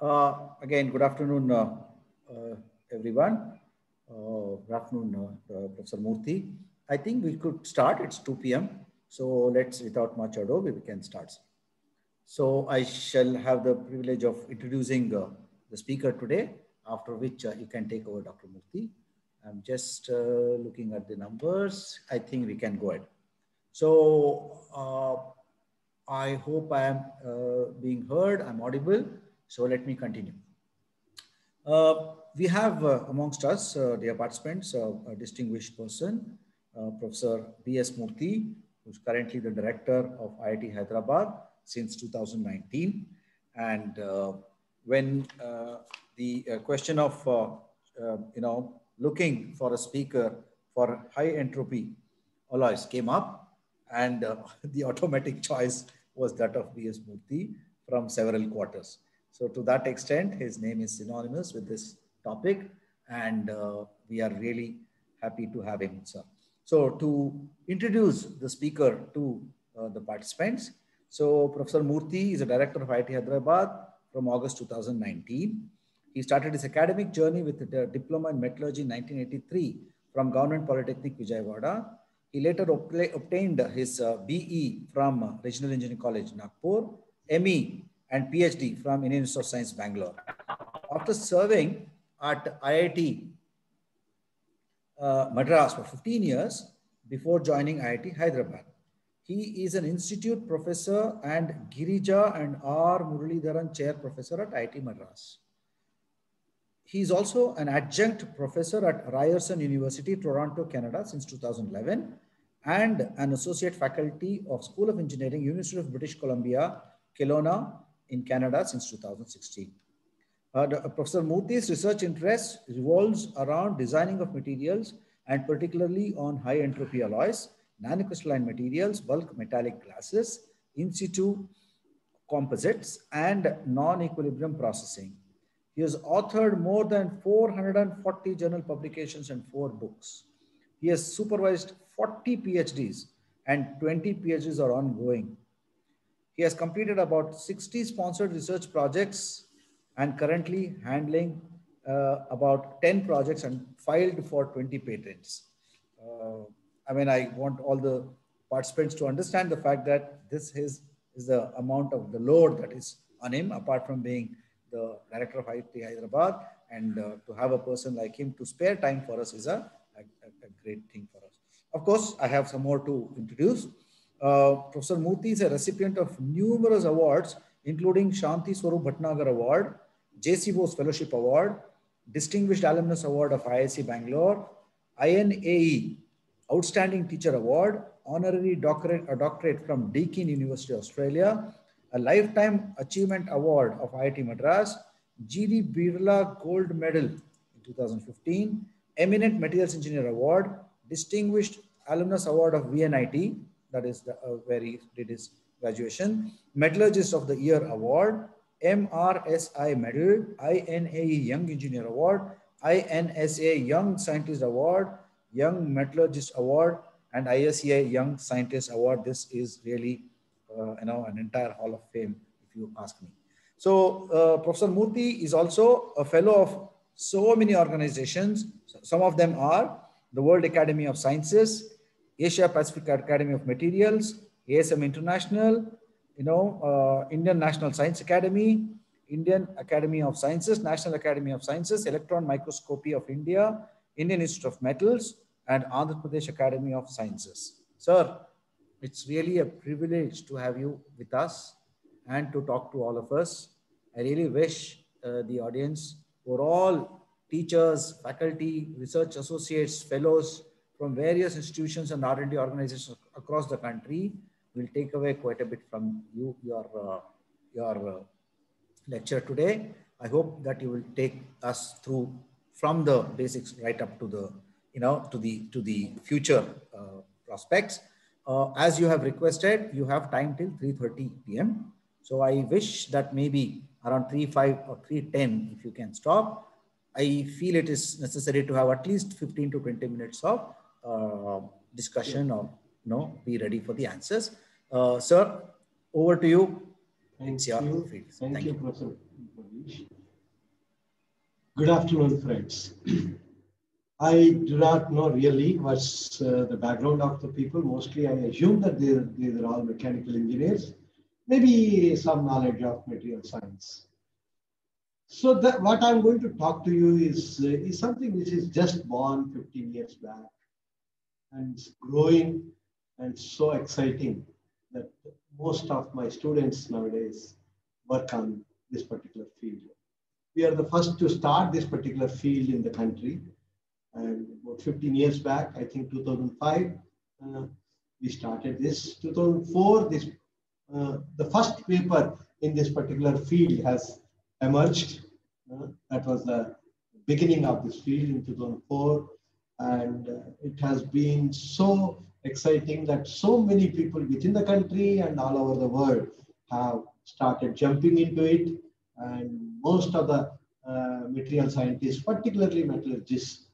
Uh, again, good afternoon, uh, uh, everyone. Uh, good afternoon, uh, Professor Murty. I think we could start. It's 2 p.m. So let's, without much ado, we can start. So I shall have the privilege of introducing the speaker today, after which you can take over Dr. Murty. I'm just looking at the numbers. I think we can go ahead. So I hope I am uh, being heard, I'm audible. So let me continue. Uh, we have uh, amongst us, uh, dear participants, a distinguished person, Professor B.S. Murty, who's currently the director of IIT Hyderabad since 2019. And when the question of, you know, looking for a speaker for high entropy alloys came up, and uh, the automatic choice was that of B.S. Murty from several quarters. So to that extent, his name is synonymous with this topic and uh, we are really happy to have him, sir. So to introduce the speaker to uh, the participants, so Professor Murty is a director of IIT Hyderabad from August 2019. He started his academic journey with a diploma in metallurgy in 1983 from Government Polytechnic Vijayawada he later obtained his uh, BE from Regional Engineering College, Nagpur, ME and PhD from Indian Institute of Science, Bangalore. After serving at IIT uh, Madras for 15 years before joining IIT Hyderabad. He is an institute professor and Girija and R. Muralidharan chair professor at IIT Madras. He is also an adjunct professor at Ryerson University, Toronto, Canada since 2011 and an associate faculty of School of Engineering, University of British Columbia, Kelowna in Canada since 2016. Uh, uh, Professor Murty's research interest revolves around designing of materials and particularly on high entropy alloys, nanocrystalline materials, bulk metallic glasses, in situ composites, and non-equilibrium processing. He has authored more than 440 journal publications and four books. He has supervised 40 PhDs and 20 PhDs are ongoing. He has completed about 60 sponsored research projects and currently handling uh, about 10 projects and filed for 20 patents. Uh, I mean, I want all the participants to understand the fact that this is, is the amount of the load that is on him, apart from being the director of IIT Hyderabad. And uh, to have a person like him to spare time for us is a, a, a great thing for us. Of course, I have some more to introduce. Uh, Professor Murty is a recipient of numerous awards, including Shanti Swarup Bhatnagar Award, J.C. Bose Fellowship Award, Distinguished Alumnus Award of IISc Bangalore, INAE Outstanding Teacher Award, Honorary Doctorate, a doctorate from Deakin University, Australia, a Lifetime Achievement Award of IIT Madras, G.D. Birla Gold Medal in 2015, Eminent Materials Engineer Award, Distinguished Alumnus Award of VNIT, that is the, uh, where he did his graduation, Metallurgist of the Year Award, MRSI Medal, INAE Young Engineer Award, INSA Young Scientist Award, Young Metallurgist Award, and ISEA Young Scientist Award. This is really, uh, you know, an entire Hall of Fame, if you ask me. So uh, Professor Murty is also a fellow of so many organizations. Some of them are the World Academy of Sciences, Asia Pacific Academy of Materials, ASM International, you know, uh, Indian National Science Academy, Indian Academy of Sciences, National Academy of Sciences, Electron Microscopy of India, Indian Institute of Metals, and Andhra Pradesh Academy of Sciences. Sir, it's really a privilege to have you with us and to talk to all of us. I really wish uh, the audience were all teachers, faculty, research associates, fellows from various institutions and R&D organizations across the country will take away quite a bit from you, your, uh, your uh, lecture today. I hope that you will take us through from the basics right up to the, you know, to the, to the future uh, prospects. Uh, as you have requested, you have time till 3.30 p.m. So I wish that maybe around 3.5 or 3.10, if you can stop, I feel it is necessary to have at least 15 to 20 minutes of uh, discussion or you know, be ready for the answers. Uh, sir, over to you. Thank it's your you. field. Thank, Thank you, you, Professor Good afternoon, friends. I do not know really what's uh, the background of the people. Mostly, I assume that they, these are all mechanical engineers, maybe some knowledge of material science. So that what I'm going to talk to you is, uh, is something which is just born 15 years back and growing and so exciting that most of my students nowadays work on this particular field. We are the first to start this particular field in the country. And about 15 years back, I think 2005, uh, we started this. 2004, this uh, the first paper in this particular field has emerged. Uh, that was the beginning of this field in 2004. And uh, it has been so exciting that so many people within the country and all over the world have started jumping into it. And most of the uh, material scientists, particularly metallurgists,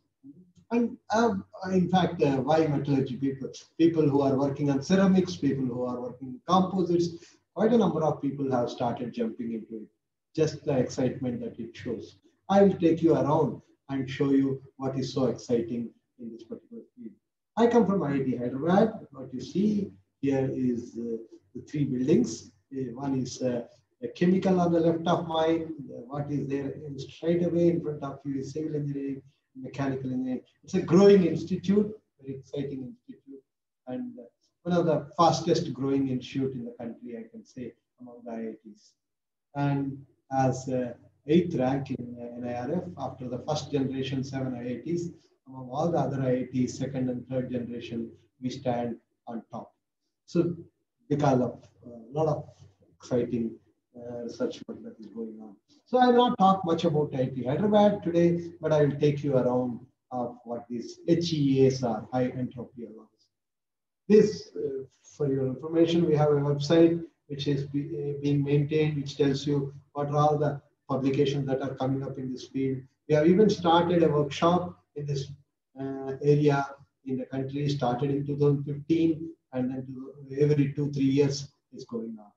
and uh, in fact, uh, why metallurgy people, people who are working on ceramics, people who are working in composites, quite a number of people have started jumping into it. Just the excitement that it shows. I will take you around and show you what is so exciting in this particular field. I come from IIT Hyderabad. What you see here is uh, the three buildings. Uh, one is uh, a chemical on the left of mine. what is there straight away in front of you is civil engineering, mechanical engineering. It's a growing institute, very exciting institute, and uh, one of the fastest growing institute in the country, I can say, among the IITs. And as uh, eighth rank in uh, NIRF after the first generation seven IITs, among all the other IITs, second and third generation, we stand on top. So because of a uh, lot of exciting uh, research work that is going on. So I will not talk much about IIT Hyderabad today, but I will take you around of what these HEAs are, high entropy alloys. This, uh, for your information, we have a website which is be, uh, being maintained, which tells you what are all the publications that are coming up in this field. We have even started a workshop in this uh, area in the country, started in 2015, and then every two, three years is going on.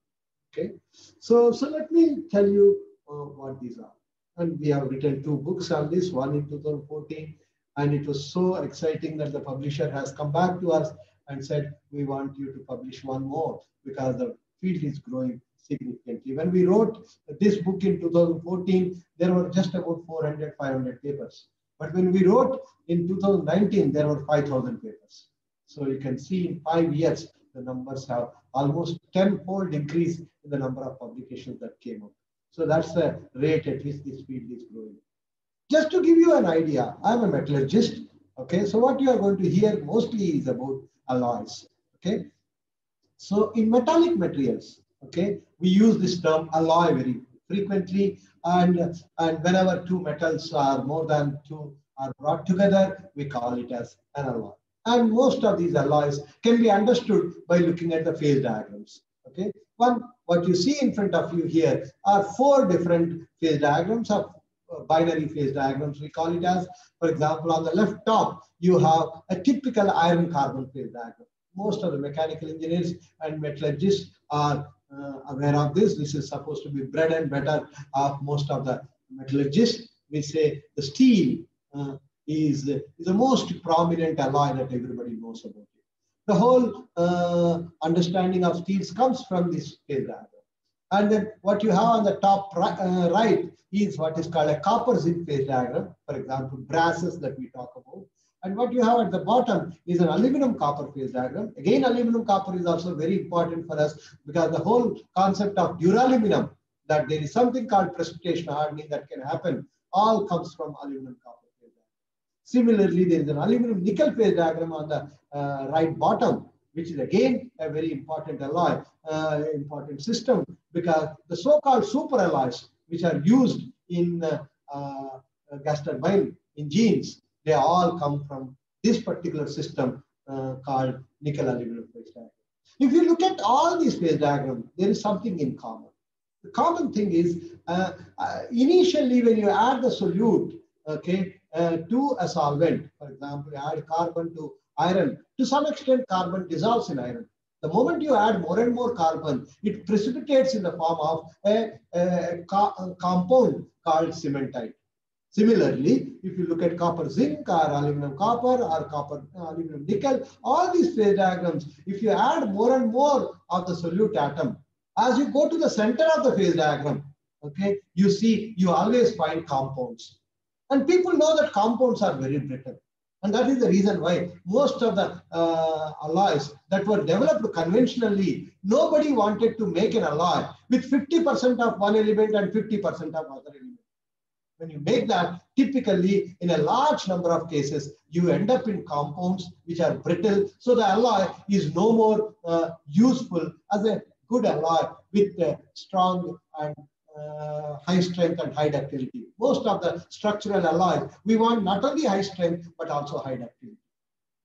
Okay, so, so let me tell you uh, what these are. And we have written two books on this, one in 2014, and it was so exciting that the publisher has come back to us and said, we want you to publish one more because the field is growing significantly. When we wrote this book in 2014, there were just about 400, 500 papers. But when we wrote in 2019, there were 5,000 papers. So you can see in five years, the numbers have almost tenfold increase in the number of publications that came out. So that's the rate at which this field is growing. Just to give you an idea, I'm a metallurgist. Okay, so what you are going to hear mostly is about alloys. Okay, so in metallic materials, okay, we use this term alloy very frequently, and and whenever two metals are more than two are brought together, we call it as an alloy. And most of these alloys can be understood by looking at the phase diagrams. Okay, one what you see in front of you here are four different phase diagrams of uh, binary phase diagrams. We call it as, for example, on the left top, you have a typical iron carbon phase diagram. Most of the mechanical engineers and metallurgists are aware of this. This is supposed to be bread and butter of most of the metallurgists. We say the steel uh, is, is the most prominent alloy that everybody knows about it. The whole uh, understanding of steels comes from this diagram. And then what you have on the top right, uh, right is what is called a copper zinc phase diagram, for example, brasses that we talk about. And what you have at the bottom is an aluminum copper phase diagram. Again, aluminum copper is also very important for us because the whole concept of duraluminum, that there is something called precipitation hardening that can happen, all comes from aluminum copper. Phase. diagram. Similarly, there is an aluminum nickel phase diagram on the uh, right bottom, which is again a very important alloy, uh, important system, because the so-called super alloys, which are used in uh, uh, gas turbine engines, they all come from this particular system uh, called nickel aluminum phase diagram. If you look at all these phase diagrams, there is something in common. The common thing is uh, initially when you add the solute, okay, uh, to a solvent. For example, you add carbon to iron. To some extent, carbon dissolves in iron. The moment you add more and more carbon, it precipitates in the form of a, a, a compound called cementite. Similarly, if you look at copper zinc or aluminum copper or copper aluminum nickel, all these phase diagrams, if you add more and more of the solute atom, as you go to the center of the phase diagram, okay, you see, you always find compounds. And people know that compounds are very brittle. And that is the reason why most of the uh, alloys that were developed conventionally, nobody wanted to make an alloy with 50% of one element and 50% of other element. When you make that, typically in a large number of cases, you end up in compounds which are brittle. So the alloy is no more uh, useful as a good alloy with uh, strong and uh, high strength and high ductility. Most of the structural alloys, we want not only high strength, but also high ductility.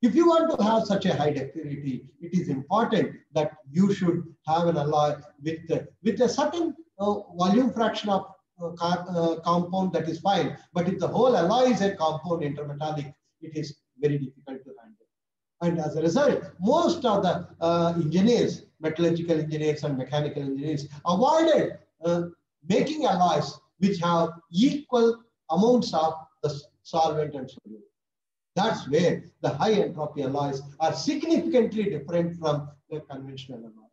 If you want to have such a high ductility, it is important that you should have an alloy with, uh, with a certain uh, volume fraction of compound that is fine. But if the whole alloy is a compound intermetallic, it is very difficult to handle. And as a result, most of the uh, engineers, metallurgical engineers and mechanical engineers avoided uh, making alloys which have equal amounts of the solvent and solute. That's where the high entropy alloys are significantly different from the conventional alloys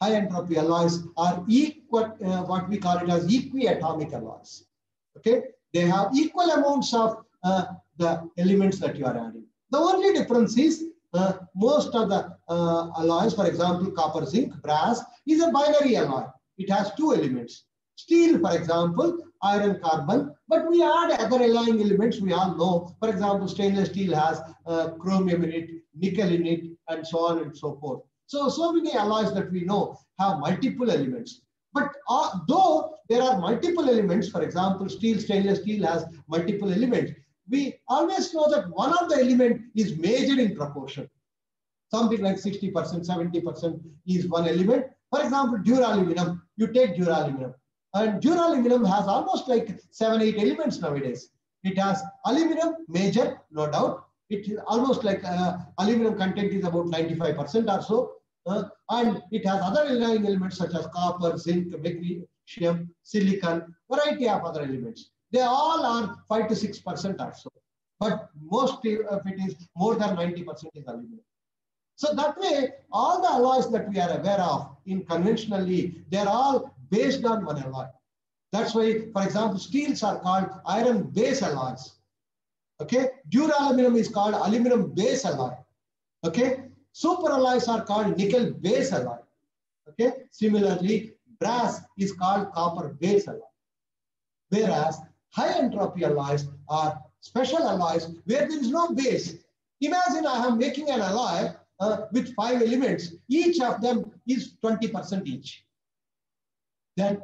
high entropy alloys are equal, uh, what we call it as equiatomic alloys. Okay, they have equal amounts of uh, the elements that you are adding. The only difference is uh, most of the uh, alloys, for example, copper, zinc, brass, is a binary alloy. It has two elements. Steel, for example, iron, carbon, but we add other alloying elements we all know. For example, stainless steel has uh, chromium in it, nickel in it, and so on and so forth. So, so many alloys that we know have multiple elements. But uh, though there are multiple elements, for example, steel, stainless steel has multiple elements, we always know that one of the element is major in proportion. Something like 60%, 70% is one element. For example, duraluminum, you take duraluminum. And duraluminum has almost like seven, eight elements nowadays. It has aluminum, major, no doubt. It is almost like uh, aluminum content is about 95% or so. And it has other alloying elements such as copper, zinc, magnesium, silicon, variety of other elements. They all are 5 to 6% or so. But most of it is more than 90% is aluminum. So that way, all the alloys that we are aware of in conventionally, they're all based on one alloy. That's why, for example, steels are called iron base alloys. Okay, duraluminum is called aluminum base alloy. Okay, Superalloys are called nickel base alloy. Okay. Similarly, brass is called copper base alloy. Whereas high entropy alloys are special alloys where there is no base. Imagine I am making an alloy uh, with five elements. Each of them is 20% each. Then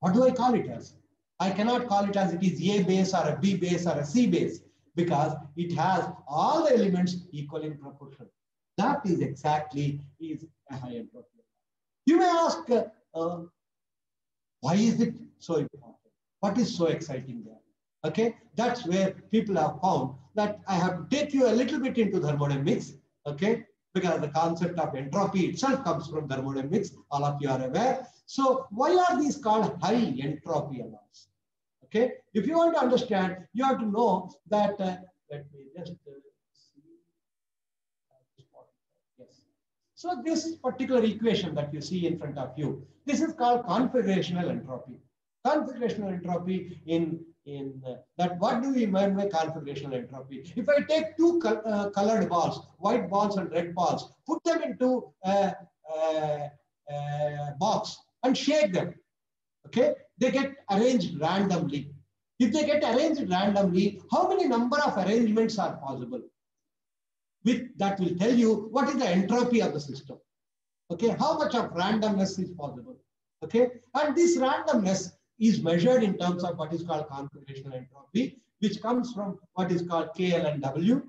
what do I call it as? I cannot call it as it is A base or a B base or a C base because it has all the elements equal in proportion. That is exactly is a high entropy. You may ask, uh, uh, why is it so important? What is so exciting there? Okay, that's where people have found that I have to take you a little bit into thermodynamics. Okay, because the concept of entropy itself comes from thermodynamics. All of you are aware. So why are these called high entropy alloys? Okay, if you want to understand, you have to know that. Uh, let me just uh, So this particular equation that you see in front of you, this is called configurational entropy. Configurational entropy in, in uh, that, what do we mean by configurational entropy? If I take two co uh, colored balls, white balls and red balls, put them into a, a, a box and shake them, okay? They get arranged randomly. If they get arranged randomly, how many number of arrangements are possible? With that will tell you what is the entropy of the system. Okay, how much of randomness is possible. Okay, and this randomness is measured in terms of what is called configurational entropy, which comes from what is called KL and W,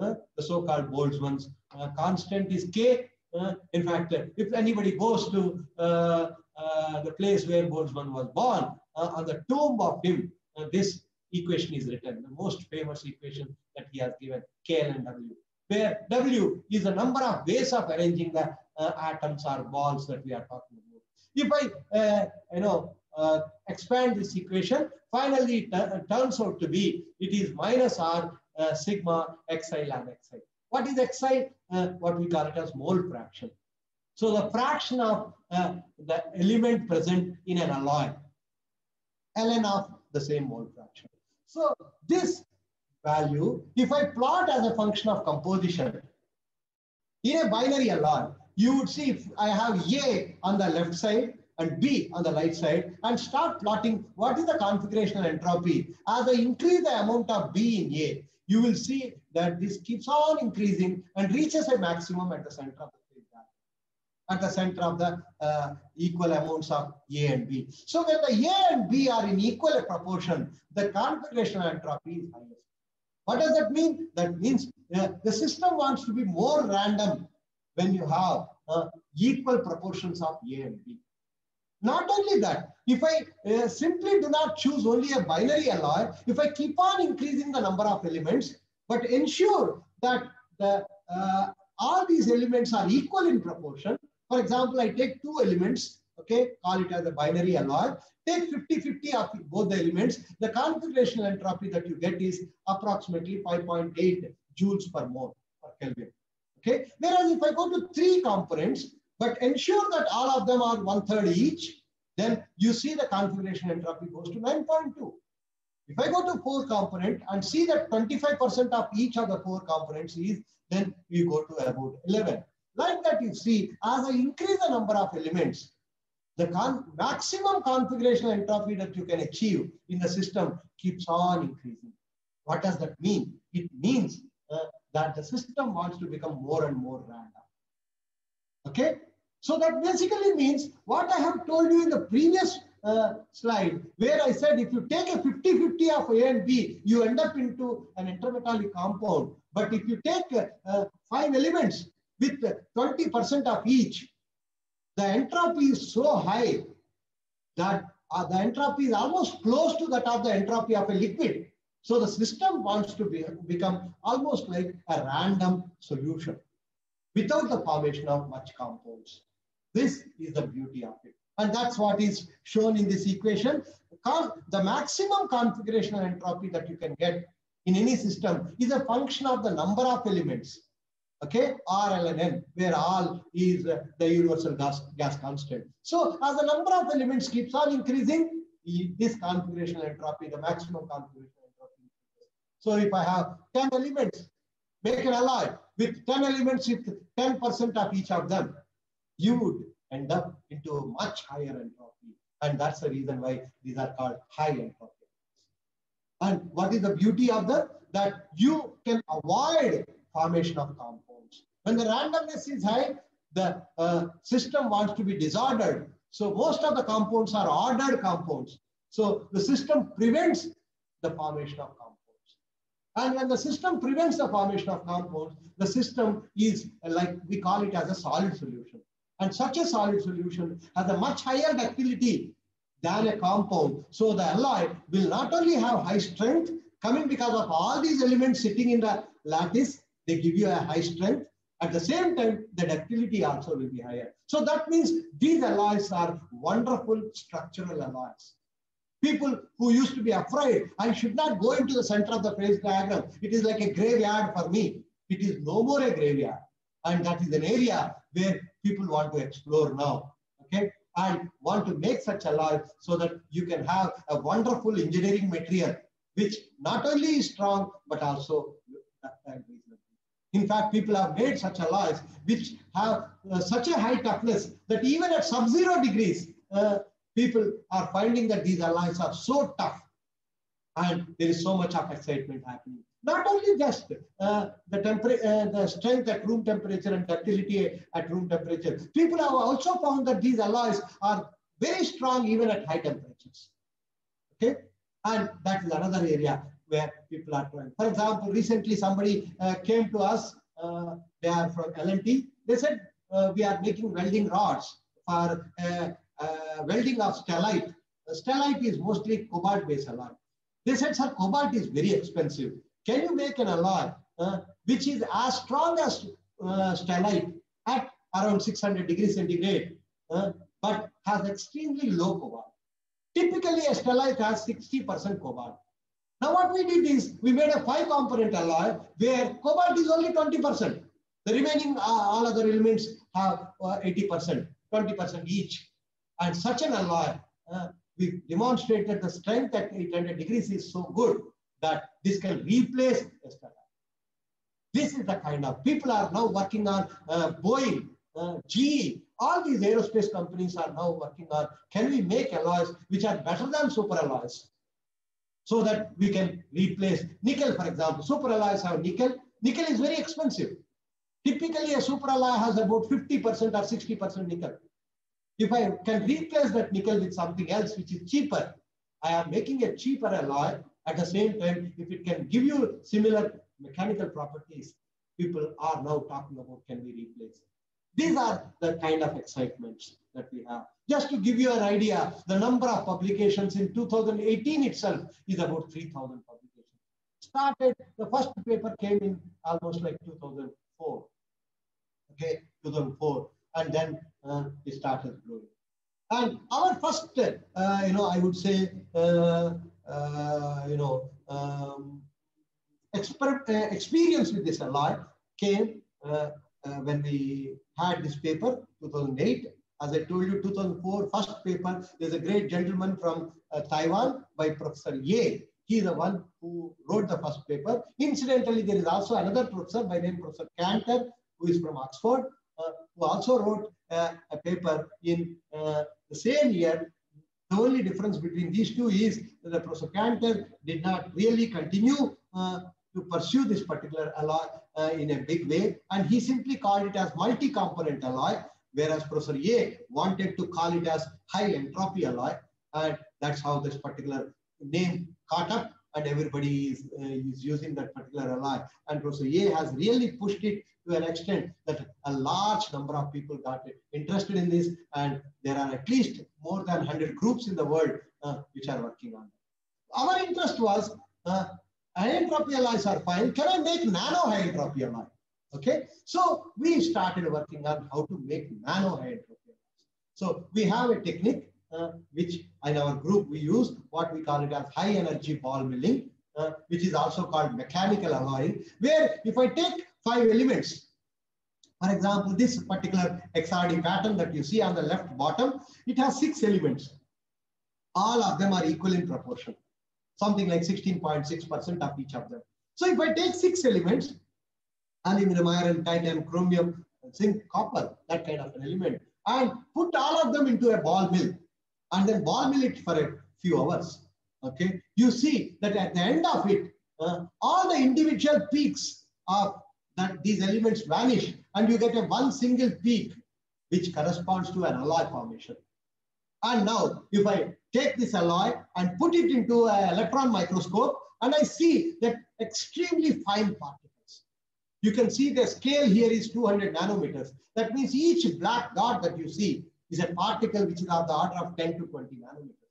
uh, the so-called Boltzmann's uh, constant is K. Uh, in fact, if anybody goes to uh, uh, the place where Boltzmann was born, uh, on the tomb of him, this equation is written, the most famous equation that he has given, KL and W where W is the number of ways of arranging the uh, atoms or balls that we are talking about. If I, uh, you know, uh, expand this equation, finally it turns out to be, it is minus R uh, sigma xi ln xi. What is xi? Uh, what we call it as mole fraction. So the fraction of uh, the element present in an alloy, ln of the same mole fraction. So this value, if I plot as a function of composition, in a binary alloy, you would see if I have A on the left side and B on the right side and start plotting what is the configurational entropy. As I increase the amount of B in A, you will see that this keeps on increasing and reaches a maximum at the center of the at the center of the uh, equal amounts of A and B. So when the A and B are in equal proportion, the configurational entropy is highest. What does that mean? That means uh, the system wants to be more random when you have uh, equal proportions of A and B. Not only that, if I uh, simply do not choose only a binary alloy, if I keep on increasing the number of elements, but ensure that the, uh, all these elements are equal in proportion. For example, I take two elements, okay, call it as a binary alloy, take 50-50 of both the elements, the configurational entropy that you get is approximately 5.8 joules per mole per Kelvin. Okay. Whereas if I go to three components, but ensure that all of them are one third each, then you see the configuration entropy goes to 9.2. If I go to four component and see that 25% of each of the four components is, then you go to about 11. Like that you see, as I increase the number of elements, the con maximum configurational entropy that you can achieve in the system keeps on increasing. What does that mean? It means uh, that the system wants to become more and more random. Okay? So that basically means what I have told you in the previous uh, slide, where I said if you take a 50-50 of A and B, you end up into an intermetallic compound. But if you take uh, uh, five elements with 20% of each, the entropy is so high that uh, the entropy is almost close to that of the entropy of a liquid. So the system wants to be, become almost like a random solution without the formation of much compounds. This is the beauty of it. And that's what is shown in this equation. The maximum configurational entropy that you can get in any system is a function of the number of elements. Okay, R, L, and N, where all is the universal gas, gas constant. So as the number of elements keeps on increasing, this configurational entropy, the maximum configuration entropy. so if I have 10 elements, make an alloy with 10 elements with 10% of each of them, you would end up into a much higher entropy. And that's the reason why these are called high entropy. And what is the beauty of that? That you can avoid formation of compounds. When the randomness is high, the uh, system wants to be disordered. So most of the compounds are ordered compounds. So the system prevents the formation of compounds. And when the system prevents the formation of compounds, the system is like we call it as a solid solution. And such a solid solution has a much higher ductility than a compound. So the alloy will not only have high strength, coming because of all these elements sitting in the lattice, they give you a high strength. At the same time, the ductility also will be higher. So that means these alloys are wonderful structural alloys people who used to be afraid, I should not go into the center of the phase diagram. It is like a graveyard for me. It is no more a graveyard. And that is an area where people want to explore now. Okay. I want to make such alloys so that you can have a wonderful engineering material, which not only is strong, but also in fact, people have made such alloys which have uh, such a high toughness that even at sub-zero degrees, uh, people are finding that these alloys are so tough and there is so much of excitement happening. Not only just uh, the, uh, the strength at room temperature and ductility at room temperature, people have also found that these alloys are very strong even at high temperatures. Okay, and that is another area where people are trying. For example, recently somebody uh, came to us, uh, they are from L&T. They said, uh, we are making welding rods for uh, uh, welding of stellite. The stellite is mostly cobalt-based alloy. They said, sir, cobalt is very expensive. Can you make an alloy uh, which is as strong as uh, stellite at around 600 degrees centigrade, uh, but has extremely low cobalt? Typically, a stellite has 60% cobalt. Now what we did is we made a five component alloy where cobalt is only 20%. The remaining uh, all other elements have 80%, uh, 20% each. And such an alloy, uh, we demonstrated the strength at 800 degrees is so good that this can replace a. This is the kind of people are now working on uh, Boeing, uh, GE, all these aerospace companies are now working on can we make alloys which are better than super alloys so that we can replace nickel, for example. Super alloys have nickel. Nickel is very expensive. Typically, a super alloy has about 50% or 60% nickel. If I can replace that nickel with something else which is cheaper, I am making a cheaper alloy. At the same time, if it can give you similar mechanical properties, people are now talking about can we replace it. These are the kind of excitements that we have. Just to give you an idea, the number of publications in 2018 itself is about 3,000 publications. Started, the first paper came in almost like 2004. Okay, 2004. And then uh, it started growing. And our first, uh, you know, I would say, uh, uh you know, um, uh, experience with this alloy came uh, when we had this paper, 2008. As I told you, 2004, first paper, there's a great gentleman from uh, Taiwan by Professor Yeh. He's the one who wrote the first paper. Incidentally, there is also another professor by name Professor Cantor, who is from Oxford, uh, who also wrote uh, a paper in uh, the same year. The only difference between these two is that Professor Cantor did not really continue uh, to pursue this particular uh, in a big way. And he simply called it as multi-component alloy, whereas Professor Yeh wanted to call it as high entropy alloy. And that's how this particular name caught up and everybody is, uh, is using that particular alloy. And Professor Yeh has really pushed it to an extent that a large number of people got interested in this. And there are at least more than 100 groups in the world uh, which are working on it. Our interest was uh, high entropy alloys are fine. Can I make nano high entropy alloy? Okay, so we started working on how to make nano high entropy alloys. So we have a technique uh, which in our group we use what we call it as high energy ball milling, uh, which is also called mechanical alloying, where if I take five elements, for example, this particular XRD pattern that you see on the left bottom, it has six elements. All of them are equal in proportion something like 16.6% of each of them. So if I take six elements, aluminum, iron, titanium, chromium, zinc, copper, that kind of an element, and put all of them into a ball mill, and then ball mill it for a few hours, okay? You see that at the end of it, uh, all the individual peaks of that these elements vanish, and you get a one single peak, which corresponds to an alloy formation. And now, if I take this alloy and put it into an electron microscope, and I see that extremely fine particles. You can see the scale here is 200 nanometers. That means each black dot that you see is a particle which is of the order of 10 to 20 nanometers.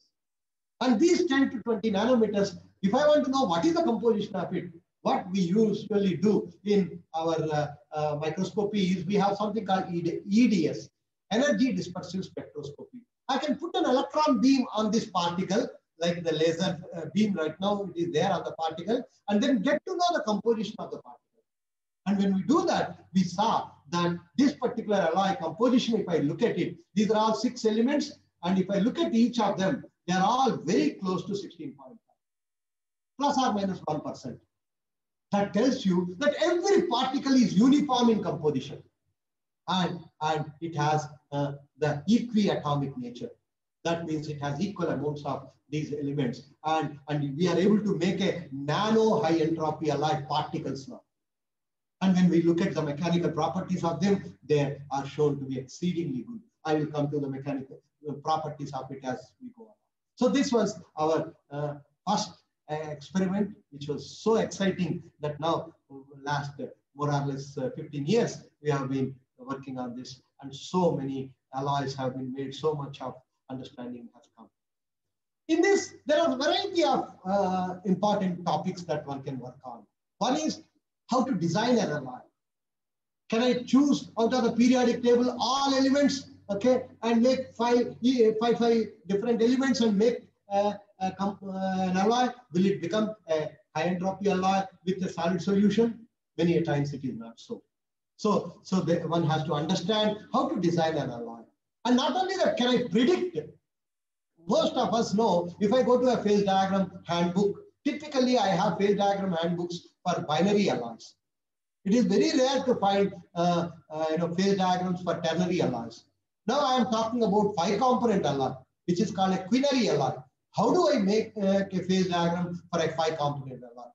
And these 10 to 20 nanometers, if I want to know what is the composition of it, what we usually do in our uh, uh, microscopy is we have something called EDS, energy dispersive spectroscopy. I can put an electron beam on this particle, like the laser uh, beam right now, it is there on the particle, and then get to know the composition of the particle. And when we do that, we saw that this particular alloy composition, if I look at it, these are all six elements, and if I look at each of them, they are all very close to 16.5, plus or minus 1. That tells you that every particle is uniform in composition and, and it has uh, the equiatomic nature. That means it has equal amounts of these elements. And, and we are able to make a nano high entropy alloy particles now. And when we look at the mechanical properties of them, they are shown to be exceedingly good. I will come to the mechanical properties of it as we go on. So this was our uh, first uh, experiment, which was so exciting that now last uh, more or less uh, 15 years, we have been working on this and so many alloys have been made, so much of understanding has come. In this, there are a variety of uh, important topics that one can work on. One is how to design an alloy. Can I choose out of the periodic table all elements, okay, and make five, five, five different elements and make uh, uh, an alloy? Will it become a high entropy alloy with a solid solution? Many a times it is not so. So, so the, one has to understand how to design an alloy. And not only that, can I predict? Most of us know if I go to a phase diagram handbook, typically I have phase diagram handbooks for binary alloys. It is very rare to find uh, uh, you know, phase diagrams for ternary alloys. Now I am talking about five component alloy, which is called a quinary alloy. How do I make uh, a phase diagram for a five component alloy?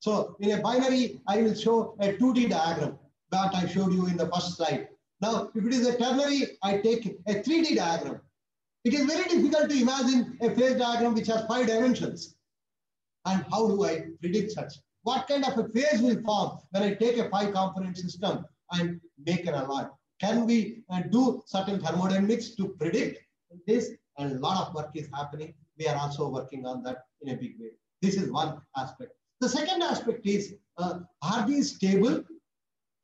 So in a binary, I will show a 2D diagram that I showed you in the first slide. Now, if it is a ternary, I take a 3D diagram. It is very difficult to imagine a phase diagram which has five dimensions. And how do I predict such? What kind of a phase will form when I take a five component system and make an alloy? Can we uh, do certain thermodynamics to predict this? And a lot of work is happening. We are also working on that in a big way. This is one aspect. The second aspect is, uh, are these stable?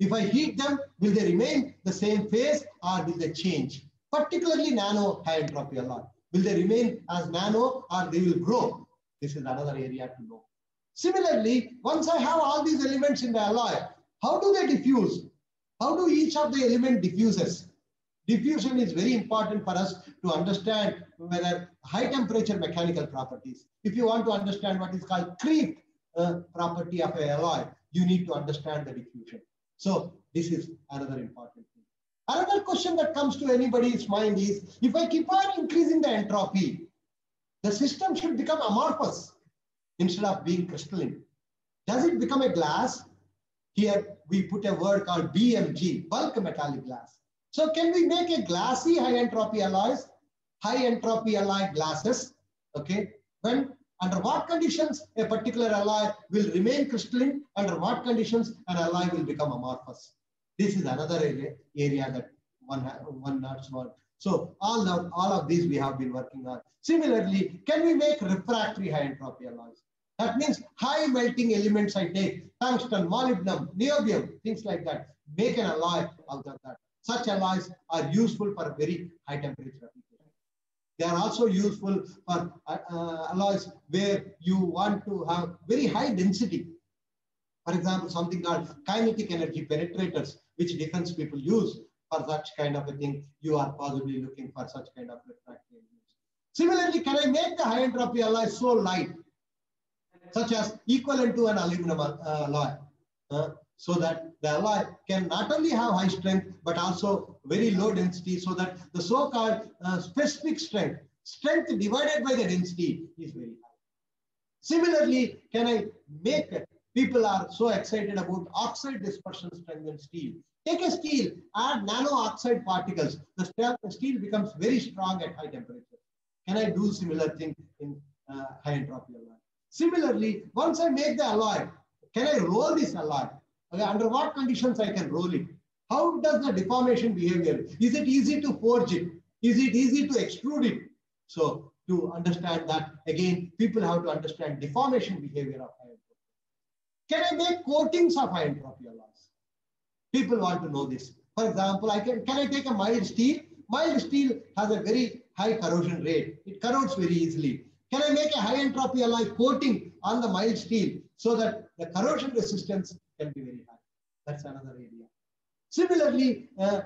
If I heat them, will they remain the same phase or will they change? Particularly nano high entropy alloy. Will they remain as nano or they will grow? This is another area to know. Similarly, once I have all these elements in the alloy, how do they diffuse? How do each of the element diffuses? Diffusion is very important for us to understand whether high temperature mechanical properties. If you want to understand what is called creep uh, property of a alloy, you need to understand the diffusion. So this is another important thing. Another question that comes to anybody's mind is, if I keep on increasing the entropy, the system should become amorphous instead of being crystalline. Does it become a glass? Here we put a word called BMG, bulk metallic glass. So can we make a glassy high entropy alloys, high entropy alloy glasses, okay? When under what conditions a particular alloy will remain crystalline, under what conditions an alloy will become amorphous. This is another area, that one, one not small. So all of, all of these we have been working on. Similarly, can we make refractory high entropy alloys? That means high melting elements I take, tungsten, molybdenum, niobium, things like that. Make an alloy out of that. Such alloys are useful for very high temperature they are also useful for uh, uh, alloys where you want to have very high density. For example, something called kinetic energy penetrators, which defense people use for such kind of a thing. You are possibly looking for such kind of refractory Similarly, can I make the high entropy alloy so light, such as equivalent to an aluminum uh, alloy? Uh, so that the alloy can not only have high strength, but also very low density so that the so-called uh, specific strength, strength divided by the density is very high. Similarly, can I make, people are so excited about oxide dispersion strengthened steel. Take a steel, add nano oxide particles, the steel becomes very strong at high temperature. Can I do similar thing in uh, high entropy alloy? Similarly, once I make the alloy, can I roll this alloy? Okay, under what conditions I can roll it? How does the deformation behavior? Is it easy to forge it? Is it easy to extrude it? So to understand that, again, people have to understand deformation behavior of high entropy. Can I make coatings of high entropy alloys? People want to know this. For example, I can, can I take a mild steel? Mild steel has a very high corrosion rate. It corrodes very easily. Can I make a high entropy alloy coating on the mild steel so that the corrosion resistance can be very high. That's another area. Similarly, uh,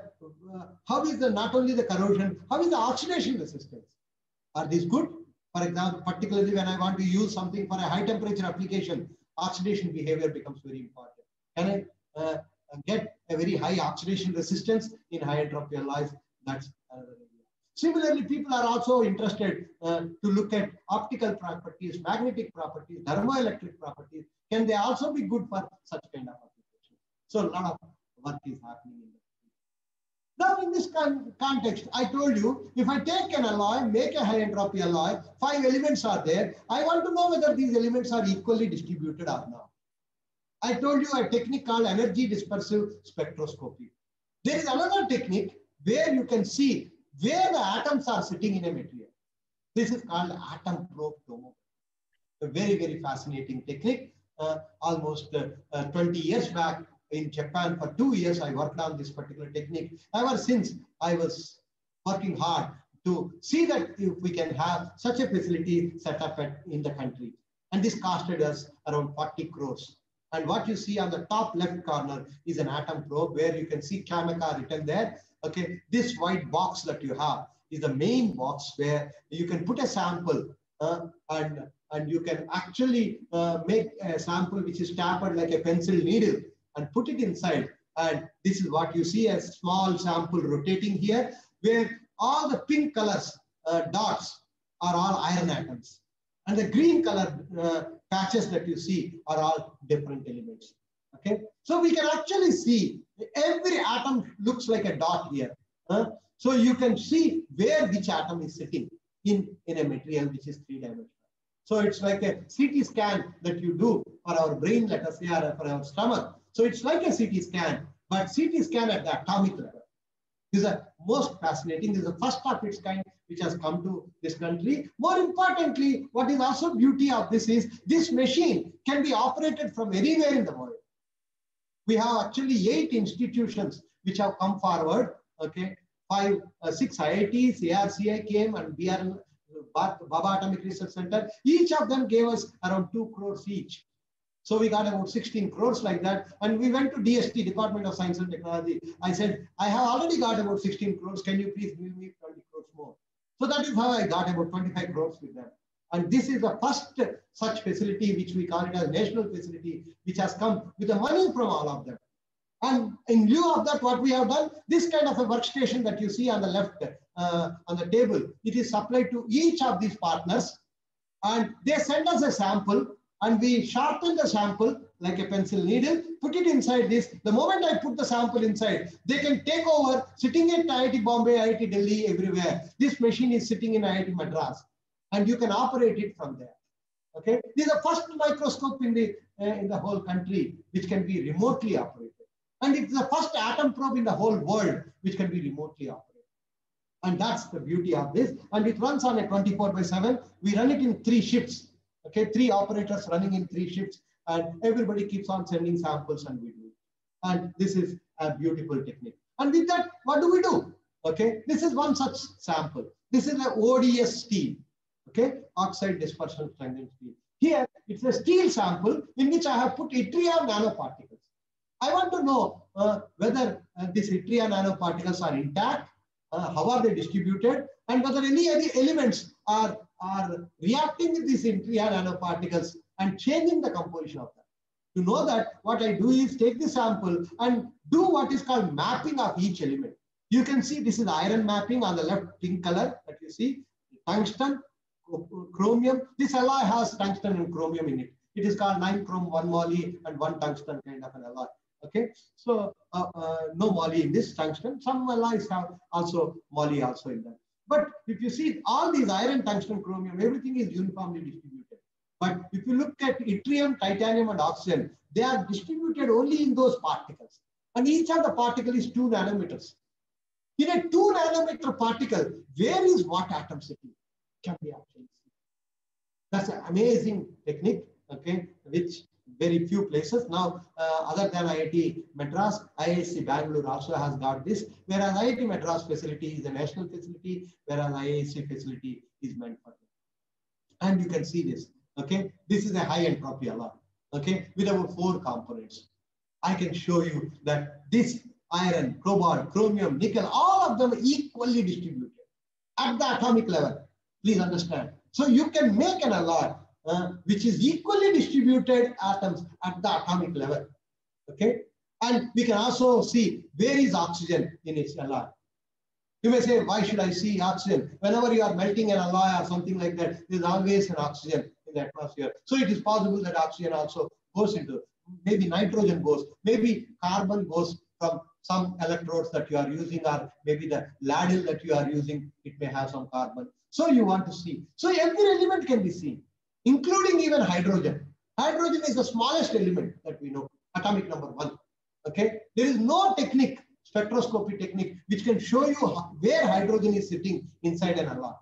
uh, how is the not only the corrosion, how is the oxidation resistance? Are these good? For example, particularly when I want to use something for a high temperature application, oxidation behavior becomes very important. Can I uh, get a very high oxidation resistance in high entropy alloys? That's another area. Similarly, people are also interested uh, to look at optical properties, magnetic properties, thermoelectric properties, can they also be good for such kind of application? So a lot of work is happening in the now, in this con context, I told you, if I take an alloy, make a high entropy alloy, five elements are there. I want to know whether these elements are equally distributed or not. I told you a technique called energy dispersive spectroscopy. There is another technique where you can see where the atoms are sitting in a material. This is called atom probe tomography. A very, very fascinating technique. Uh, almost uh, uh, 20 years back in Japan for two years, I worked on this particular technique. Ever since I was working hard, to see that if we can have such a facility set up at, in the country. And this costed us around 40 crores. And what you see on the top left corner is an atom probe where you can see Cameca written there. Okay, this white box that you have is the main box where you can put a sample uh, and, and you can actually uh, make a sample which is tapered like a pencil needle and put it inside. And this is what you see as small sample rotating here where all the pink colors uh, dots are all iron atoms. And the green color uh, patches that you see are all different elements. Okay, so we can actually see every atom looks like a dot here. Uh, so you can see where which atom is sitting in, in a material which is three-dimensional. So it's like a CT scan that you do for our brain, let us say, or for our stomach. So it's like a CT scan, but CT scan at the atomic level. This is the most fascinating. This is the first of its kind which has come to this country. More importantly, what is also beauty of this is this machine can be operated from anywhere in the world. We have actually eight institutions which have come forward. Okay, five, uh, six IITs, ARCI came and BR, Bhabha Atomic Research Center. Each of them gave us around two crores each. So we got about 16 crores like that. And we went to DST, Department of Science and Technology. I said, I have already got about 16 crores. Can you please give me 20 crores more? So that is how I got about 25 crores with them. And this is the first such facility, which we call it as national facility, which has come with the money from all of them. And in lieu of that, what we have done, this kind of a workstation that you see on the left uh, on the table, it is supplied to each of these partners. And they send us a sample and we sharpen the sample like a pencil needle, put it inside this. The moment I put the sample inside, they can take over sitting at IIT Bombay, IIT Delhi, everywhere. This machine is sitting in IIT Madras and you can operate it from there. Okay, this is the first microscope in the, uh, in the whole country which can be remotely operated. And it's the first atom probe in the whole world which can be remotely operated. And that's the beauty of this. And it runs on a 24 by 7. We run it in three shifts. Okay, three operators running in three shifts. And everybody keeps on sending samples and we do. And this is a beautiful technique. And with that, what do we do? Okay, this is one such sample. This is an ODS steel. Okay, oxide dispersion strengthened steel. Here, it's a steel sample in which I have put yttria nanoparticles. I want to know uh, whether uh, these yttria nanoparticles are intact, uh, how are they distributed, and whether any other elements are, are reacting with these yttria nanoparticles and changing the composition of them. To know that, what I do is take the sample and do what is called mapping of each element. You can see this is iron mapping on the left pink color that you see, tungsten, chromium. This alloy has tungsten and chromium in it. It is called 9 chrome, 1 moly, and 1 tungsten kind of an alloy. Okay, so uh, uh, no moly in this tungsten. Some alloys have also moly also in that. But if you see all these iron, tungsten, chromium, everything is uniformly distributed. But if you look at yttrium, titanium, and oxygen, they are distributed only in those particles. And each of the particle is two nanometers. In a two nanometer particle, where is what atom sitting? Can be actually seen. That's an amazing technique, okay, which very few places. Now, uh, other than IIT Madras, IISc Bangalore also has got this, whereas IIT Madras facility is a national facility, whereas IISc facility is meant for them. And you can see this, okay? This is a high entropy alloy, okay, with about four components. I can show you that this iron, cobalt, chromium, nickel, all of them equally distributed at the atomic level. Please understand. So you can make an alloy uh, which is equally distributed atoms at the atomic level. Okay. And we can also see where is oxygen in its alloy. You may say, why should I see oxygen? Whenever you are melting an alloy or something like that, there is always an oxygen in the atmosphere. So it is possible that oxygen also goes into, maybe nitrogen goes, maybe carbon goes from some electrodes that you are using or maybe the ladle that you are using, it may have some carbon. So you want to see. So every element can be seen including even hydrogen. Hydrogen is the smallest element that we know, atomic number one. Okay, there is no technique, spectroscopy technique, which can show you where hydrogen is sitting inside an alloy.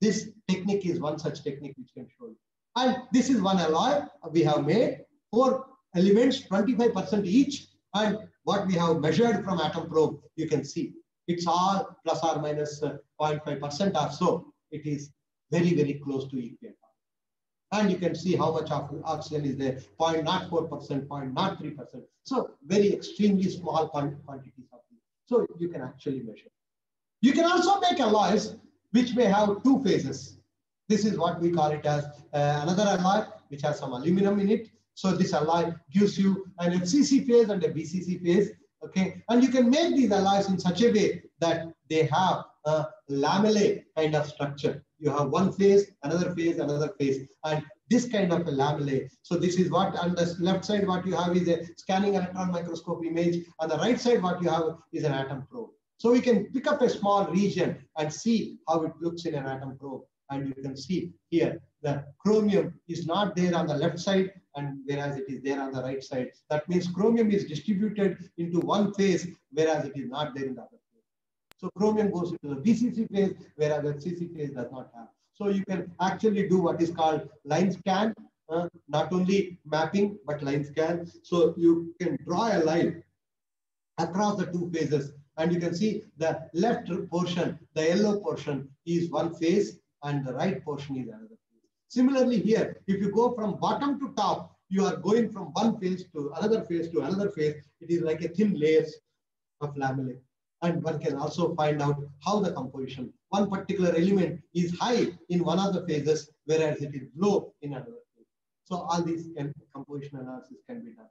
This technique is one such technique which can show you. And this is one alloy we have made, four elements, 25% each. And what we have measured from atom probe, you can see. it's all plus or minus uh, 0.5% or so. It is very, very close to equiatomic. And you can see how much of oxygen is there, 0.04%, 0.03%. So very extremely small quantities of this. So you can actually measure. You can also make alloys which may have two phases. This is what we call it as uh, another alloy which has some aluminum in it. So this alloy gives you an FCC phase and a BCC phase. Okay, and you can make these alloys in such a way that they have a lamellae kind of structure. You have one phase, another phase, another phase, and this kind of a lamellae. So this is what on the left side, what you have is a scanning electron microscope image. On the right side, what you have is an atom probe. So we can pick up a small region and see how it looks in an atom probe. And you can see here, the chromium is not there on the left side and whereas it is there on the right side. That means chromium is distributed into one phase, whereas it is not there in the other. So chromium goes into the BCC phase, whereas the CC phase does not have. So you can actually do what is called line scan, uh, not only mapping, but line scan. So you can draw a line across the two phases. And you can see the left portion, the yellow portion is one phase and the right portion is another phase. Similarly here, if you go from bottom to top, you are going from one phase to another phase to another phase. It is like a thin layers of lamellae. And one can also find out how the composition, one particular element is high in one of the phases, whereas it is low in another phase. So all these can, composition analysis can be done.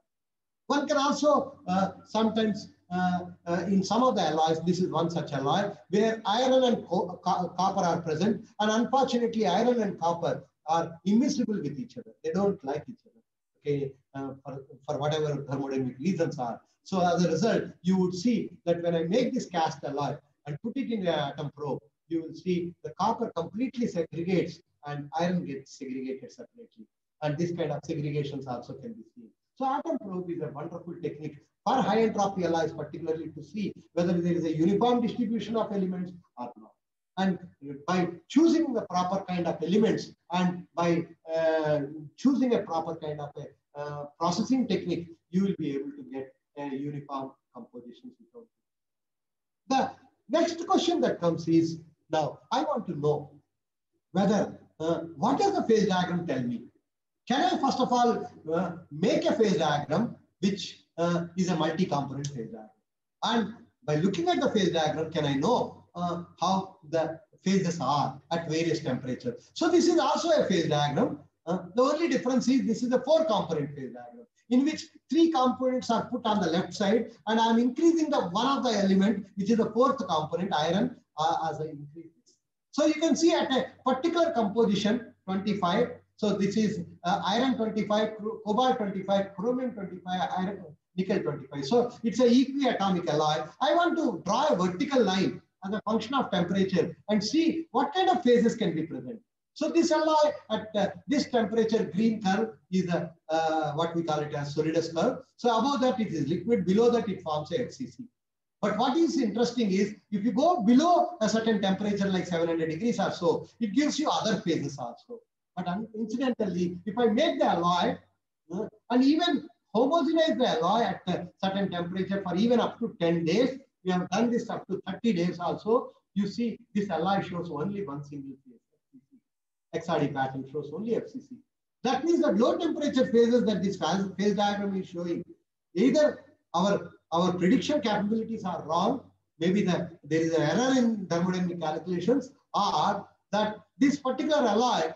One can also uh, sometimes uh, uh, in some of the alloys, this is one such alloy, where iron and co co copper are present. And unfortunately, iron and copper are immiscible with each other. They don't like each other, okay, uh, for, for whatever thermodynamic reasons are. So as a result, you would see that when I make this cast alloy and put it in an atom probe, you will see the copper completely segregates and iron gets segregated separately. And this kind of segregations also can be seen. So atom probe is a wonderful technique for high entropy alloys, particularly to see whether there is a uniform distribution of elements or not. And by choosing the proper kind of elements and by uh, choosing a proper kind of a uh, processing technique, you will be able to get uniform composition. The next question that comes is, now I want to know whether, uh, what does the phase diagram tell me? Can I first of all uh, make a phase diagram which uh, is a multi-component phase diagram? And by looking at the phase diagram, can I know uh, how the phases are at various temperatures? So this is also a phase diagram. Uh, the only difference is this is a four component phase diagram in which three components are put on the left side and I'm increasing the one of the element, which is the fourth component, iron, uh, as I increase this. So you can see at a particular composition, 25, so this is uh, iron 25, cobalt 25, chromium 25, iron, nickel 25. So it's a equiatomic alloy. I want to draw a vertical line as a function of temperature and see what kind of phases can be present. So this alloy at uh, this temperature green curve is a, uh, what we call it as solidus curve. So above that it is liquid, below that it forms a FCC. But what is interesting is if you go below a certain temperature like 700 degrees or so, it gives you other phases also. But incidentally, if I make the alloy uh, and even homogenize the alloy at a certain temperature for even up to 10 days, we have done this up to 30 days also, you see this alloy shows only one single phase. XRD pattern shows only FCC. That means that low temperature phases that this phase diagram is showing, either our, our prediction capabilities are wrong, maybe the, there is an error in thermodynamic calculations, or that this particular alloy,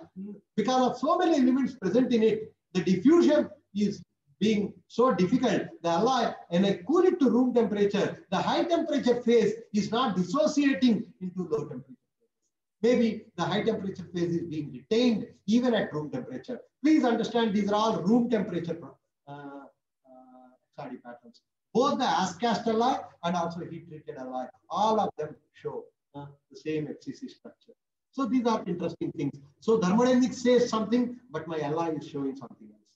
because of so many elements present in it, the diffusion is being so difficult, the alloy, and I cool it to room temperature, the high temperature phase is not dissociating into low temperature. Maybe the high temperature phase is being retained even at room temperature. Please understand these are all room temperature uh, uh, patterns. Both the as-cast alloy and also heat-treated alloy, all of them show uh, the same FCC structure. So these are interesting things. So thermodynamics says something, but my alloy is showing something else.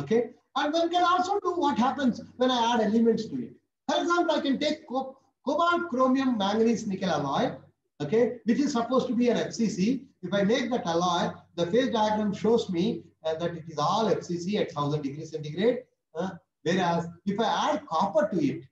Okay. And one can also do what happens when I add elements to it. For example, I can take co cobalt, chromium, manganese, nickel alloy, okay, which is supposed to be an FCC. If I make that alloy, the phase diagram shows me uh, that it is all FCC at 1000 degrees centigrade. Uh, whereas if I add copper to it,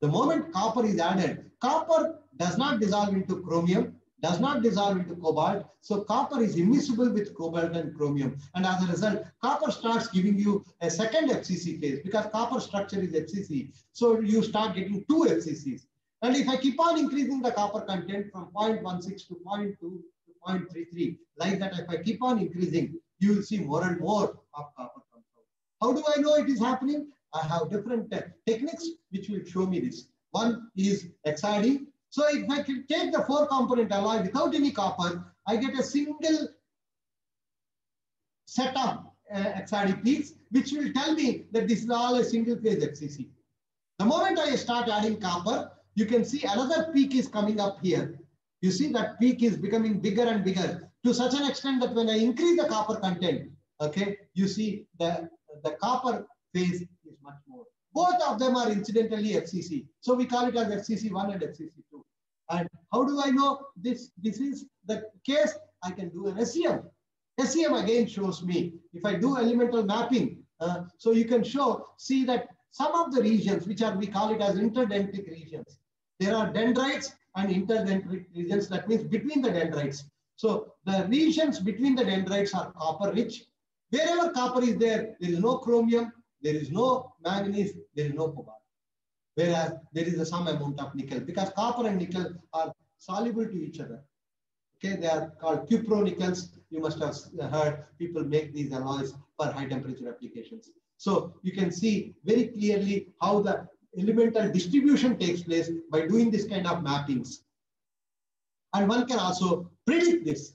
The moment copper is added, copper does not dissolve into chromium, does not dissolve into cobalt. So copper is immiscible with cobalt and chromium. And as a result, copper starts giving you a second FCC phase because copper structure is FCC. So you start getting two FCCs. And if I keep on increasing the copper content from 0.16 to 0.2 to 0.33, like that, if I keep on increasing, you will see more and more of copper comes out. How do I know it is happening? I have different uh, techniques which will show me this. One is XRD. So if I can take the four component alloy without any copper, I get a single set of uh, XRD peaks, which will tell me that this is all a single phase FCC. The moment I start adding copper, you can see another peak is coming up here. You see that peak is becoming bigger and bigger to such an extent that when I increase the copper content, okay, you see the, the copper phase is much more. Both of them are incidentally FCC. So we call it as FCC1 and FCC2. And how do I know this? This is the case. I can do an SEM. SEM again shows me if I do elemental mapping. Uh, so you can show, see that some of the regions, which are, we call it as interdendritic regions. There are dendrites and interdendritic regions. That means between the dendrites. So the regions between the dendrites are copper rich. Wherever copper is there, there is no chromium, there is no manganese, there is no cobalt. Whereas there is a some amount of nickel because copper and nickel are soluble to each other. Okay, they are called cupronickels. You must have heard people make these alloys for high temperature applications. So you can see very clearly how the elemental distribution takes place by doing this kind of mappings. And one can also predict this.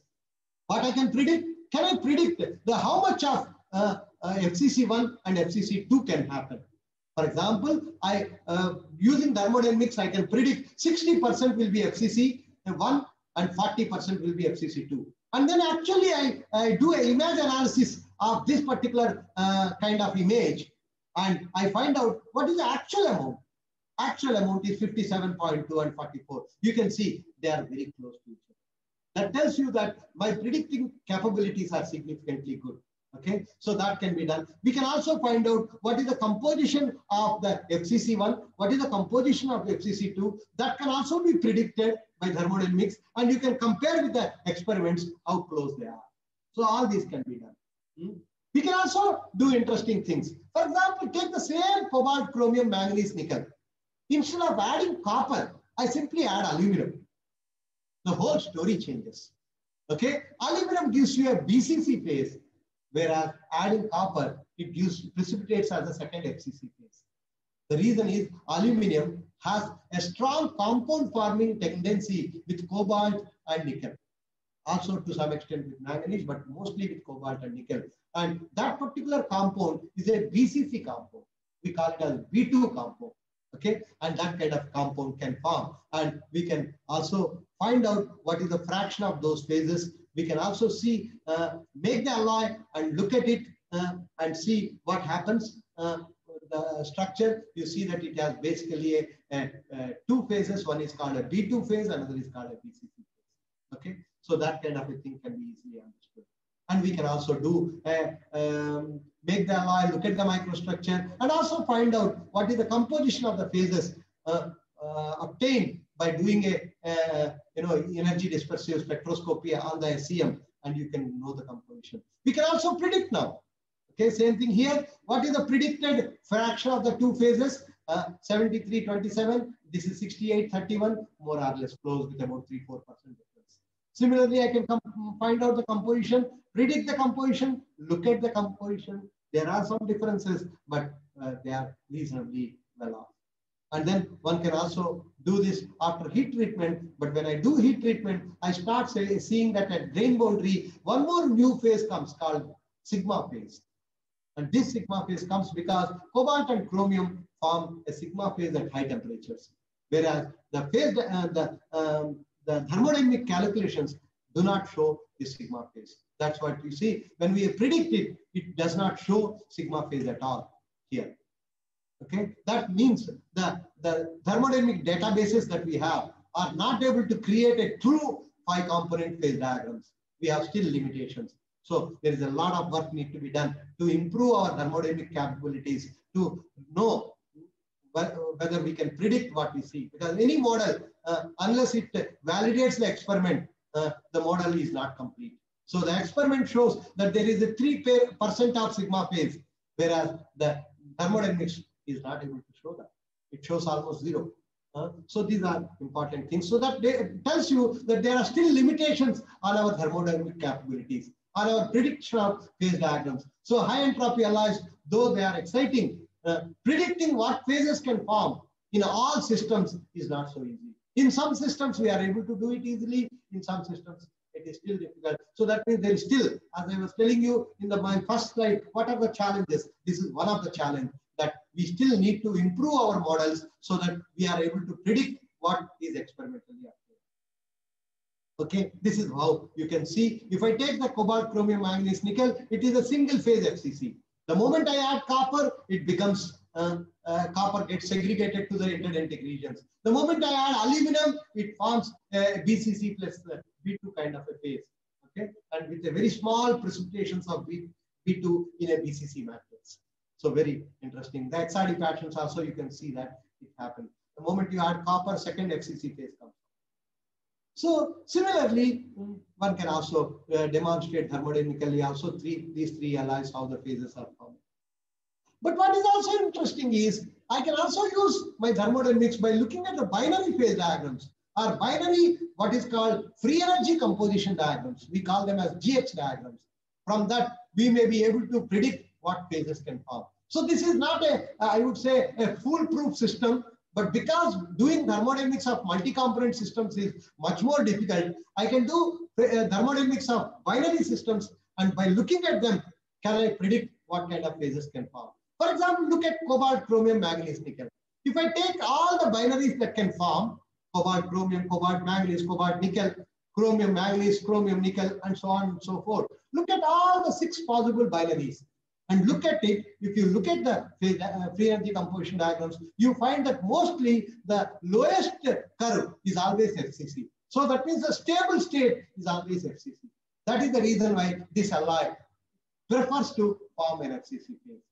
What I can predict? Can I predict the how much of uh, uh, FCC1 and FCC2 can happen? For example, I uh, using thermodynamics, I can predict 60% will be FCC1 and 40% will be FCC2. And then actually I, I do an image analysis of this particular uh, kind of image and I find out what is the actual amount. Actual amount is 57.2 and 44. You can see they are very close to each other. That tells you that my predicting capabilities are significantly good. Okay, so that can be done. We can also find out what is the composition of the FCC1, what is the composition of FCC2. That can also be predicted by thermodynamics, and you can compare with the experiments how close they are. So all these can be done. Hmm? We can also do interesting things. For example, take the same cobalt, chromium, manganese, nickel. Instead of adding copper, I simply add aluminum. The whole story changes. Okay, aluminum gives you a BCC phase whereas adding copper, it gives, precipitates as a second FCC phase. The reason is aluminum has a strong compound forming tendency with cobalt and nickel. Also to some extent with manganese, but mostly with cobalt and nickel. And that particular compound is a BCC compound. We call it as B2 compound. Okay, and that kind of compound can form. And we can also find out what is the fraction of those phases we can also see, uh, make the alloy and look at it uh, and see what happens. Uh, the structure, you see that it has basically a, a, a two phases. One is called a B2 phase, another is called a BCC phase. Okay, so that kind of a thing can be easily understood. And we can also do a, um, make the alloy, look at the microstructure, and also find out what is the composition of the phases uh, uh, obtained by doing a, a, you know energy dispersive spectroscopy on the SEM and you can know the composition. We can also predict now. Okay, same thing here. What is the predicted fraction of the two phases? Uh, 73, 27. This is 68, 31, more or less close with about 3, 4% difference. Similarly, I can find out the composition, predict the composition, look at the composition. There are some differences, but uh, they are reasonably well off. And then one can also do this after heat treatment. But when I do heat treatment, I start say, seeing that at grain boundary, one more new phase comes called sigma phase. And this sigma phase comes because cobalt and chromium form a sigma phase at high temperatures. Whereas the phase, uh, the, um, the thermodynamic calculations do not show the sigma phase. That's what you see. When we predict it, it does not show sigma phase at all here. Okay, that means the, the thermodynamic databases that we have are not able to create a true five component phase diagrams. We have still limitations. So there is a lot of work need to be done to improve our thermodynamic capabilities to know whether we can predict what we see. Because any model, unless it validates the experiment, uh, the model is not complete. So the experiment shows that there is a 3% of sigma phase, whereas the thermodynamics is not able to show that. It shows almost zero. Uh, so these are important things. So that they, tells you that there are still limitations on our thermodynamic capabilities, on our prediction of phase diagrams. So high entropy alloys, though they are exciting, uh, predicting what phases can form in all systems is not so easy. In some systems, we are able to do it easily. In some systems, it is still difficult. So that means there is still, as I was telling you in the my first slide, what are the challenges? This is one of the challenges that we still need to improve our models so that we are able to predict what is experimentally. Okay, this is how you can see. If I take the cobalt, chromium, manganese, nickel, it is a single phase FCC. The moment I add copper, it becomes uh, uh, copper gets segregated to the interdendritic regions. The moment I add aluminum, it forms a BCC plus B2 kind of a phase. Okay, and with a very small precipitations of B, B2 in a BCC matrix. So very interesting. The XRD patterns also you can see that it happened. The moment you add copper, second FCC phase comes. So similarly, one can also uh, demonstrate thermodynamically also three, these three alloys, how the phases are. But what is also interesting is I can also use my thermodynamics by looking at the binary phase diagrams or binary, what is called free energy composition diagrams. We call them as GX diagrams. From that, we may be able to predict what phases can form. So this is not a, I would say, a foolproof system, but because doing thermodynamics of multi-component systems is much more difficult, I can do uh, thermodynamics of binary systems, and by looking at them, can I predict what kind of phases can form? For example, look at cobalt, chromium, manganese, nickel. If I take all the binaries that can form, cobalt, chromium, cobalt, manganese, cobalt, nickel, chromium, manganese, chromium, nickel, and so on and so forth. Look at all the six possible binaries. And look at it, if you look at the free uh, energy composition diagrams, you find that mostly the lowest curve is always FCC. So that means the stable state is always FCC. That is the reason why this alloy prefers to form an FCC phase.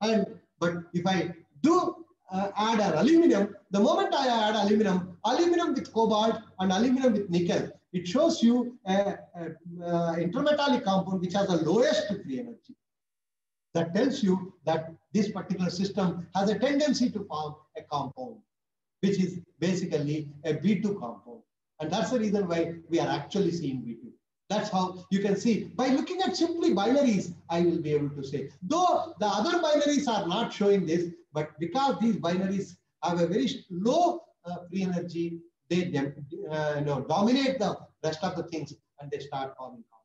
And but if I do uh, add an aluminum, the moment I add aluminum, aluminum with cobalt and aluminum with nickel, it shows you a, a, a intermetallic compound which has the lowest free energy that tells you that this particular system has a tendency to form a compound, which is basically a B2 compound. And that's the reason why we are actually seeing B2. That's how you can see. By looking at simply binaries, I will be able to say. Though the other binaries are not showing this, but because these binaries have a very low uh, free energy, they uh, dominate the rest of the things and they start forming compounds.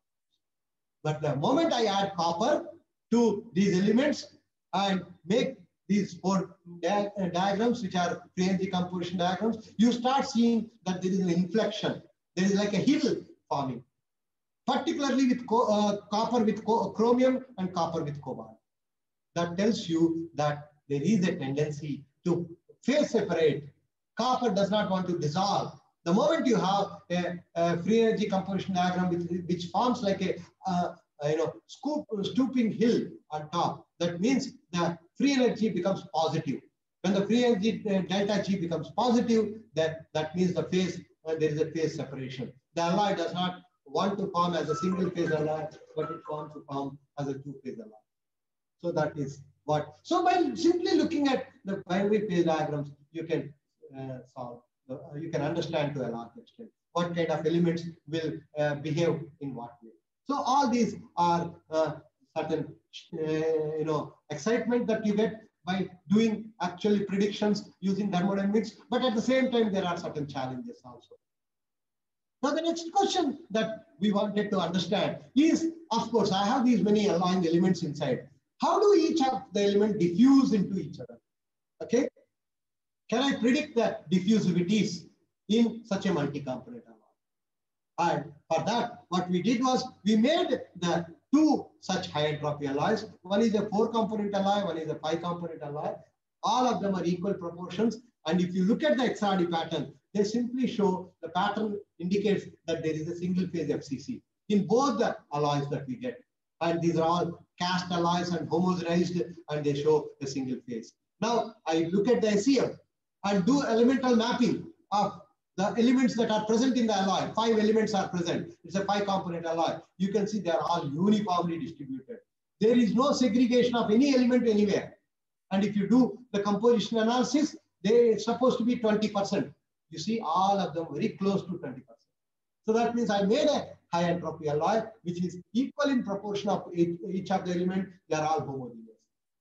But the moment I add copper, to these elements and make these four dia uh, diagrams, which are free energy composition diagrams, you start seeing that there is an inflection. There is like a hill forming, particularly with uh, copper with chromium and copper with cobalt. That tells you that there is a tendency to phase separate. Copper does not want to dissolve. The moment you have a, a free energy composition diagram which, which forms like a you know, scoop, stooping hill on top. That means the free energy becomes positive. When the free energy uh, delta G becomes positive, then that means the phase, uh, there is a phase separation. The alloy does not want to form as a single phase alloy, but it wants to form as a two phase alloy. So that is what. So by simply looking at the binary phase diagrams, you can uh, solve, uh, you can understand to a large extent what kind of elements will uh, behave in what way. So all these are uh, certain, uh, you know, excitement that you get by doing actually predictions using thermodynamics, but at the same time, there are certain challenges also. Now, the next question that we wanted to understand is, of course, I have these many alloying elements inside. How do each of the element diffuse into each other? Okay. Can I predict the diffusivities in such a multi-component alloy? and for that, what we did was we made the two such high entropy alloys. One is a four component alloy, one is a five component alloy. All of them are equal proportions. And if you look at the XRD pattern, they simply show the pattern indicates that there is a single phase FCC in both the alloys that we get. And these are all cast alloys and homogenized and they show a single phase. Now I look at the SEM and do elemental mapping of the elements that are present in the alloy. Five elements are present. It's a five component alloy. You can see they are all uniformly distributed. There is no segregation of any element anywhere. And if you do the composition analysis, they're supposed to be 20%. You see all of them very close to 20%. So that means I made a high entropy alloy, which is equal in proportion of each, each of the element. They are all homogeneous.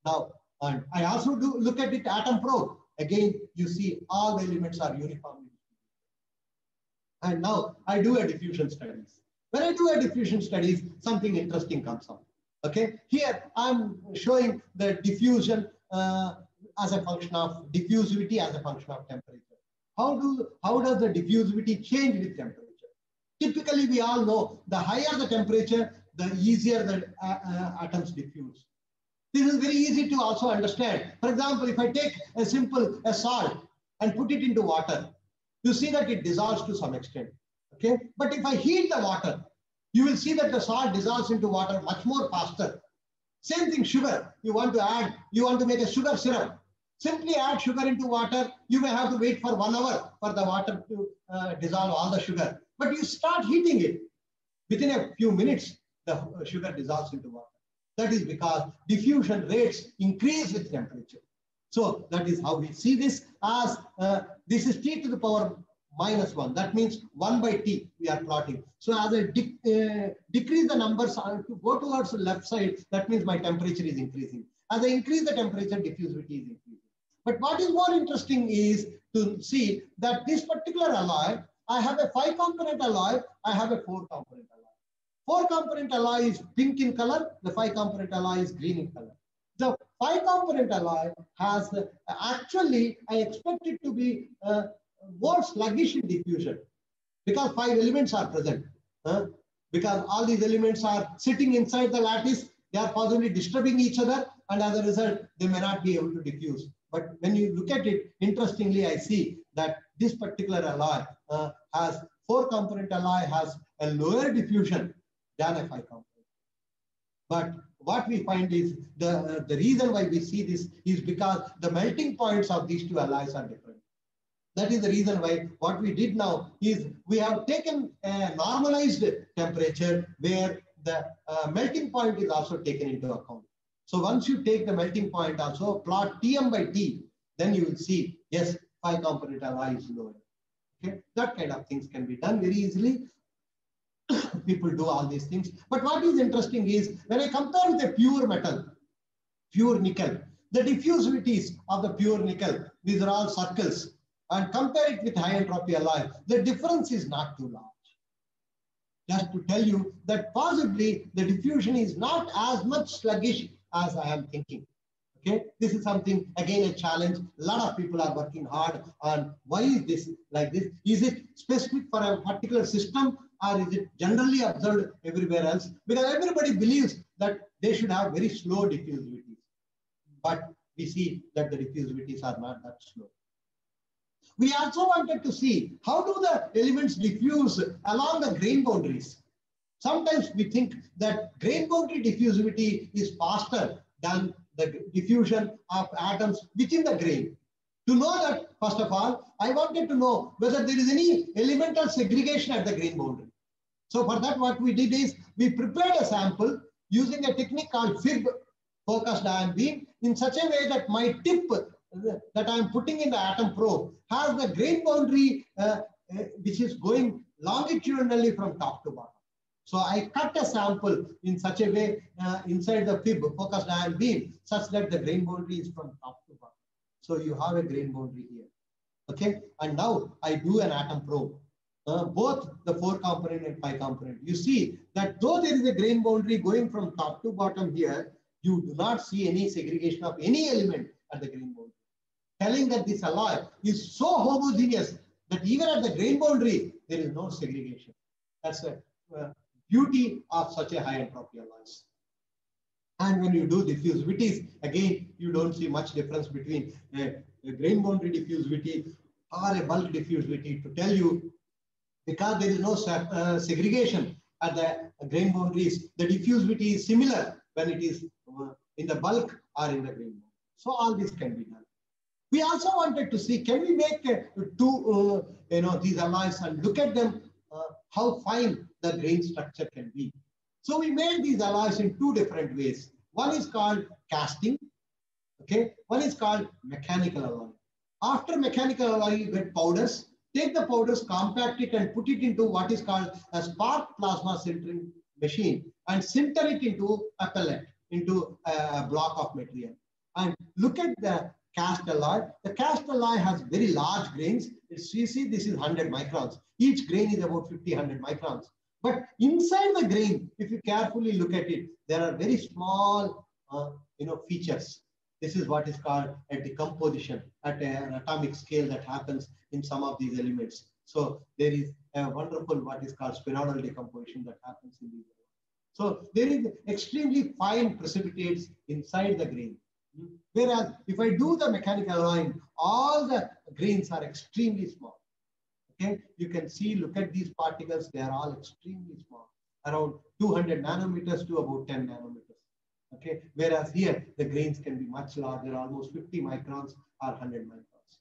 Now, and I also do look at it atom probe. Again, you see all the elements are uniformly and now I do a diffusion studies. When I do a diffusion studies, something interesting comes up. Okay, here I'm showing the diffusion uh, as a function of diffusivity as a function of temperature. How do how does the diffusivity change with temperature? Typically, we all know the higher the temperature, the easier the uh, uh, atoms diffuse. This is very easy to also understand. For example, if I take a simple a salt and put it into water, you see that it dissolves to some extent. Okay, but if I heat the water, you will see that the salt dissolves into water much more faster. Same thing, sugar. You want to add, you want to make a sugar syrup. Simply add sugar into water. You may have to wait for one hour for the water to uh, dissolve all the sugar. But you start heating it. Within a few minutes, the uh, sugar dissolves into water. That is because diffusion rates increase with temperature. So that is how we see this as uh, this is t to the power minus 1. That means 1 by t we are plotting. So as I de uh, decrease the numbers to go towards the left side, that means my temperature is increasing. As I increase the temperature, diffusivity is increasing. But what is more interesting is to see that this particular alloy, I have a five component alloy, I have a four component alloy. Four component alloy is pink in color, the five component alloy is green in color. The five component alloy has uh, actually, I expect it to be uh, more sluggish in diffusion because five elements are present. Uh, because all these elements are sitting inside the lattice, they are possibly disturbing each other and as a result, they may not be able to diffuse. But when you look at it, interestingly, I see that this particular alloy uh, has four component alloy has a lower diffusion than a five component. But what we find is the, uh, the reason why we see this is because the melting points of these two alloys are different. That is the reason why what we did now is we have taken a normalized temperature where the uh, melting point is also taken into account. So once you take the melting point also, plot Tm by T, then you will see, yes, five component alloy is lower. Okay, that kind of things can be done very easily. people do all these things. But what is interesting is when I compare with a pure metal, pure nickel, the diffusivities of the pure nickel, these are all circles, and compare it with high entropy alloy, the difference is not too large. Just to tell you that possibly the diffusion is not as much sluggish as I am thinking. Okay, this is something again a challenge. A lot of people are working hard on why is this like this? Is it specific for a particular system or is it generally observed everywhere else? Because everybody believes that they should have very slow diffusivities. But we see that the diffusivities are not that slow. We also wanted to see how do the elements diffuse along the grain boundaries. Sometimes we think that grain boundary diffusivity is faster than the diffusion of atoms within the grain. To know that, first of all, I wanted to know whether there is any elemental segregation at the grain boundary. So for that, what we did is we prepared a sample using a technique called FIB, focused ion beam, in such a way that my tip that I'm putting in the atom probe has the grain boundary uh, uh, which is going longitudinally from top to bottom. So I cut a sample in such a way uh, inside the FIB, focused ion beam, such that the grain boundary is from top to bottom. So you have a grain boundary here. Okay, and now I do an atom probe uh, both the four component and five component. You see that though there is a grain boundary going from top to bottom here, you do not see any segregation of any element at the grain boundary. Telling that this alloy is so homogeneous that even at the grain boundary, there is no segregation. That's the uh, beauty of such a high entropy alloys. And when you do diffusivities, again, you don't see much difference between a, a grain boundary diffusivity or a bulk diffusivity to tell you because there is no uh, segregation at the grain boundaries, the diffusivity is similar when it is uh, in the bulk or in the grain. So all this can be done. We also wanted to see, can we make uh, two, uh, you know, these alloys and look at them, uh, how fine the grain structure can be. So we made these alloys in two different ways. One is called casting, okay? One is called mechanical alloy. After mechanical alloy, you get powders. Take the powders, compact it and put it into what is called a spark plasma sintering machine and sinter it into a pellet, into a block of material. And look at the cast alloy. The cast alloy has very large grains. It's, you see, this is 100 microns. Each grain is about 50, 100 microns. But inside the grain, if you carefully look at it, there are very small, uh, you know, features. This is what is called a decomposition at an atomic scale that happens in some of these elements. So there is a wonderful what is called spinodal decomposition that happens in these. So there is extremely fine precipitates inside the grain. Whereas if I do the mechanical line, all the grains are extremely small. Okay, you can see, look at these particles, they are all extremely small, around 200 nanometers to about 10 nanometers. Okay, whereas here the grains can be much larger, almost 50 microns or 100 microns.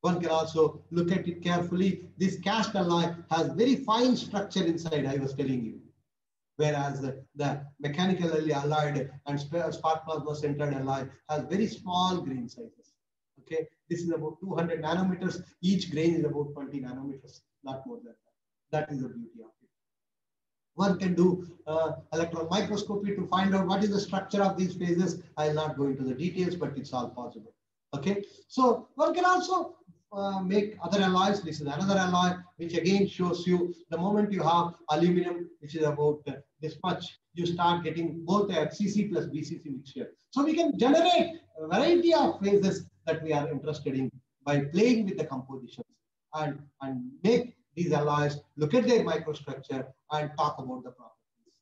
One can also look at it carefully. This cast alloy has very fine structure inside, I was telling you. Whereas the, the mechanically alloyed and spark plasma sintered alloy has very small grain sizes. Okay, this is about 200 nanometers. Each grain is about 20 nanometers, not more than that. That is the beauty of it. One can do uh, electron microscopy to find out what is the structure of these phases. I'll not go into the details, but it's all possible. Okay, so one can also uh, make other alloys. This is another alloy, which again shows you the moment you have aluminum, which is about uh, this much, you start getting both a FCC plus BCC mixture. So we can generate a variety of phases that we are interested in by playing with the compositions and, and make these alloys, look at their microstructure and talk about the properties.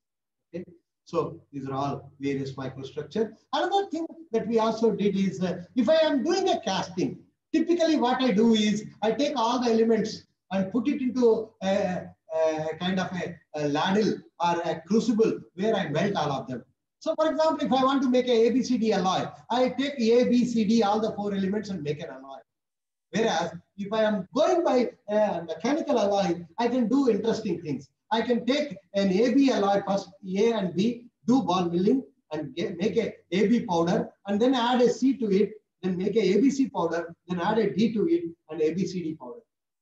Okay? So these are all various microstructure. Another thing that we also did is, uh, if I am doing a casting, typically what I do is I take all the elements and put it into a, a kind of a, a, ladle or a crucible where I melt all of them. So for example, if I want to make a ABCD alloy, I take A, B, C, D, all the four elements and make an alloy. Whereas if I am going by a mechanical alloy, I can do interesting things. I can take an AB alloy first, A and B, do ball milling and get, make a AB powder and then add a C to it, then make a ABC powder, then add a D to it and ABCD powder.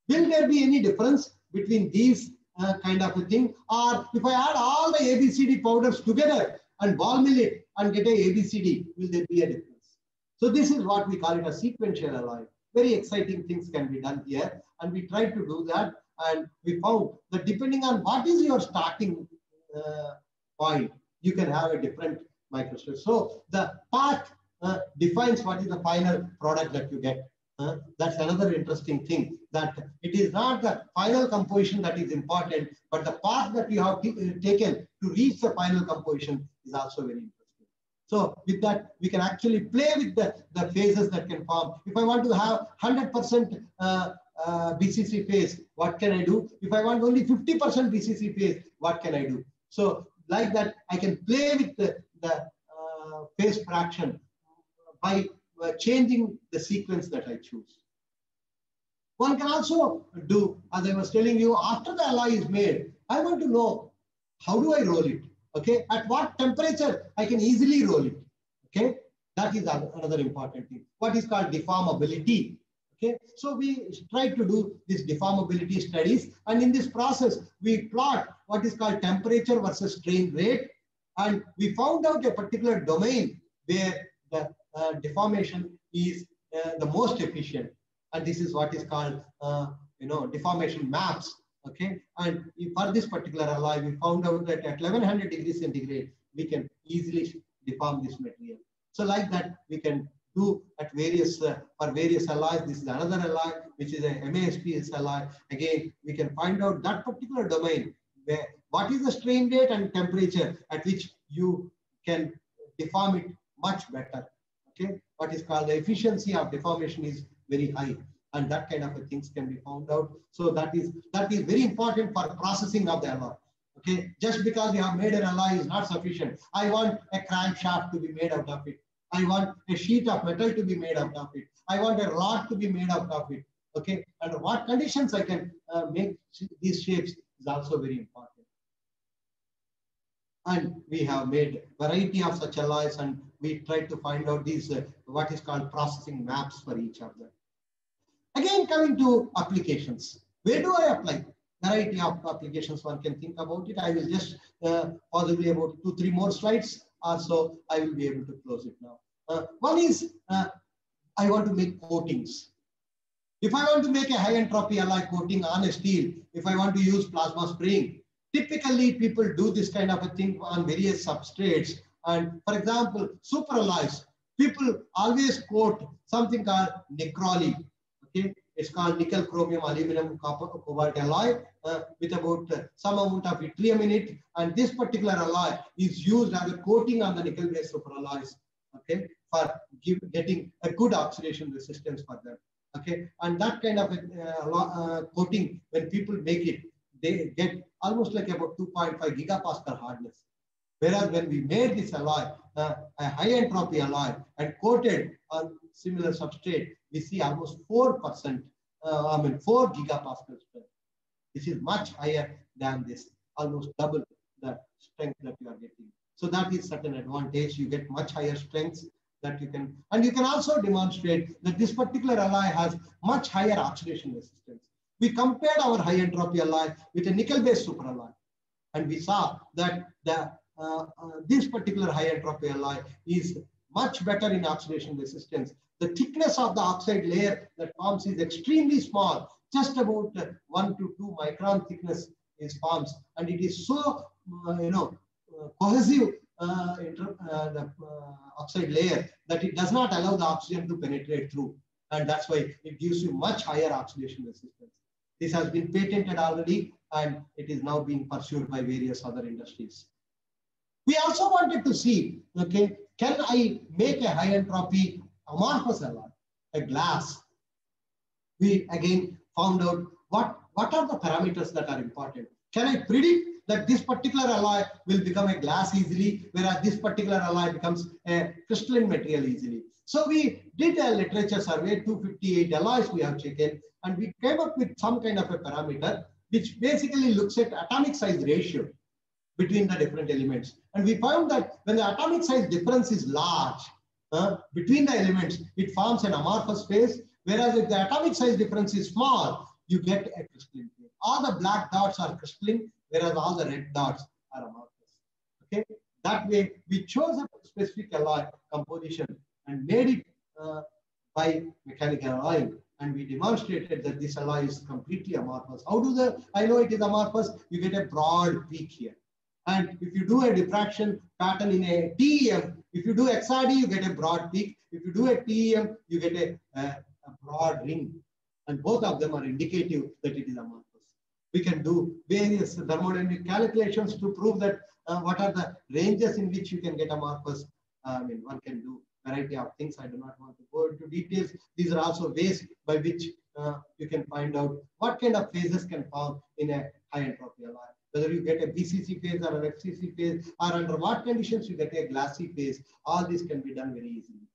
Will there be any difference between these uh, kind of a thing? Or if I add all the ABCD powders together and ball mill it and get a ABCD, will there be a difference? So this is what we call it a sequential alloy. Very exciting things can be done here. And we tried to do that. And we found that depending on what is your starting uh, point, you can have a different microstructure. So the path uh, defines what is the final product that you get. Uh, that's another interesting thing that it is not the final composition that is important, but the path that you have taken to reach the final composition is also very interesting. So with that, we can actually play with the, the phases that can form. If I want to have 100% uh, uh, BCC phase, what can I do? If I want only 50% BCC phase, what can I do? So like that, I can play with the, the uh, phase fraction by uh, changing the sequence that I choose. One can also do, as I was telling you, after the alloy is made, I want to know how do I roll it? Okay, at what temperature I can easily roll it. Okay, that is another important thing. What is called deformability. Okay, so we try to do this deformability studies, and in this process, we plot what is called temperature versus strain rate, and we found out a particular domain where the uh, deformation is uh, the most efficient, and this is what is called uh, you know deformation maps Okay, and for this particular alloy, we found out that at 1100 degrees centigrade, we can easily deform this material. So like that, we can do at various, uh, for various alloys. This is another alloy, which is a MASPS alloy. Again, we can find out that particular domain where what is the strain rate and temperature at which you can deform it much better. Okay, what is called the efficiency of deformation is very high and that kind of things can be found out. So that is that is very important for processing of the alloy. Okay, just because you have made an alloy is not sufficient. I want a crankshaft to be made out of it. I want a sheet of metal to be made out of it. I want a rod to be made out of it. Okay, under what conditions I can uh, make these shapes is also very important. And we have made variety of such alloys and we try to find out these, uh, what is called processing maps for each of them. Again, coming to applications. Where do I apply? Variety of applications one can think about it. I will just uh, possibly about two, three more slides or so I will be able to close it now. Uh, one is uh, I want to make coatings. If I want to make a high entropy alloy coating on a steel, if I want to use plasma spraying, typically people do this kind of a thing on various substrates. And for example, superalloys, people always quote something called NiCrAlY. It's called nickel, chromium, aluminum, copper, cobalt alloy uh, with about uh, some amount of yttrium in it. And this particular alloy is used as a coating on the nickel-based superalloys. Okay, for give, getting a good oxidation resistance for them. Okay, and that kind of uh, uh, coating, when people make it, they get almost like about 2.5 gigapascal hardness. Whereas when we made this alloy, uh, a high entropy alloy and coated on similar substrate, we see almost 4%, uh, I mean 4 gigapascals strength. This is much higher than this, almost double the strength that you are getting. So that is certain advantage. You get much higher strengths that you can, and you can also demonstrate that this particular alloy has much higher oxidation resistance. We compared our high entropy alloy with a nickel-based superalloy, and we saw that the uh, uh, this particular high entropy alloy is much better in oxidation resistance. The thickness of the oxide layer that forms is extremely small, just about uh, one to two micron thickness is forms, and it is so uh, you know uh, cohesive uh, the oxide layer that it does not allow the oxygen to penetrate through, and that's why it gives you much higher oxidation resistance. This has been patented already, and it is now being pursued by various other industries. We also wanted to see, okay, can I make a high entropy amorphous alloy, a glass? We again found out what, what are the parameters that are important. Can I predict that this particular alloy will become a glass easily, whereas this particular alloy becomes a crystalline material easily. So we did a literature survey, 258 alloys we have taken, and we came up with some kind of a parameter, which basically looks at atomic size ratio between the different elements. And we found that when the atomic size difference is large uh, between the elements, it forms an amorphous phase. Whereas if the atomic size difference is small, you get a crystalline phase. All the black dots are crystalline, whereas all the red dots are amorphous. Okay, that way we chose a specific alloy composition and made it uh, by mechanical alloying and we demonstrated that this alloy is completely amorphous. How do the, I know it is amorphous, you get a broad peak here. And if you do a diffraction pattern in a TEM, if you do XRD, you get a broad peak. If you do a TEM, you get a, a, broad ring. And both of them are indicative that it is amorphous. We can do various thermodynamic calculations to prove that uh, what are the ranges in which you can get amorphous. I mean, one can do variety of things. I do not want to go into details. These are also ways by which uh, you can find out what kind of phases can form in a high entropy alloy whether you get a BCC phase or an FCC phase, or under what conditions you get a glassy phase, all this can be done very easily.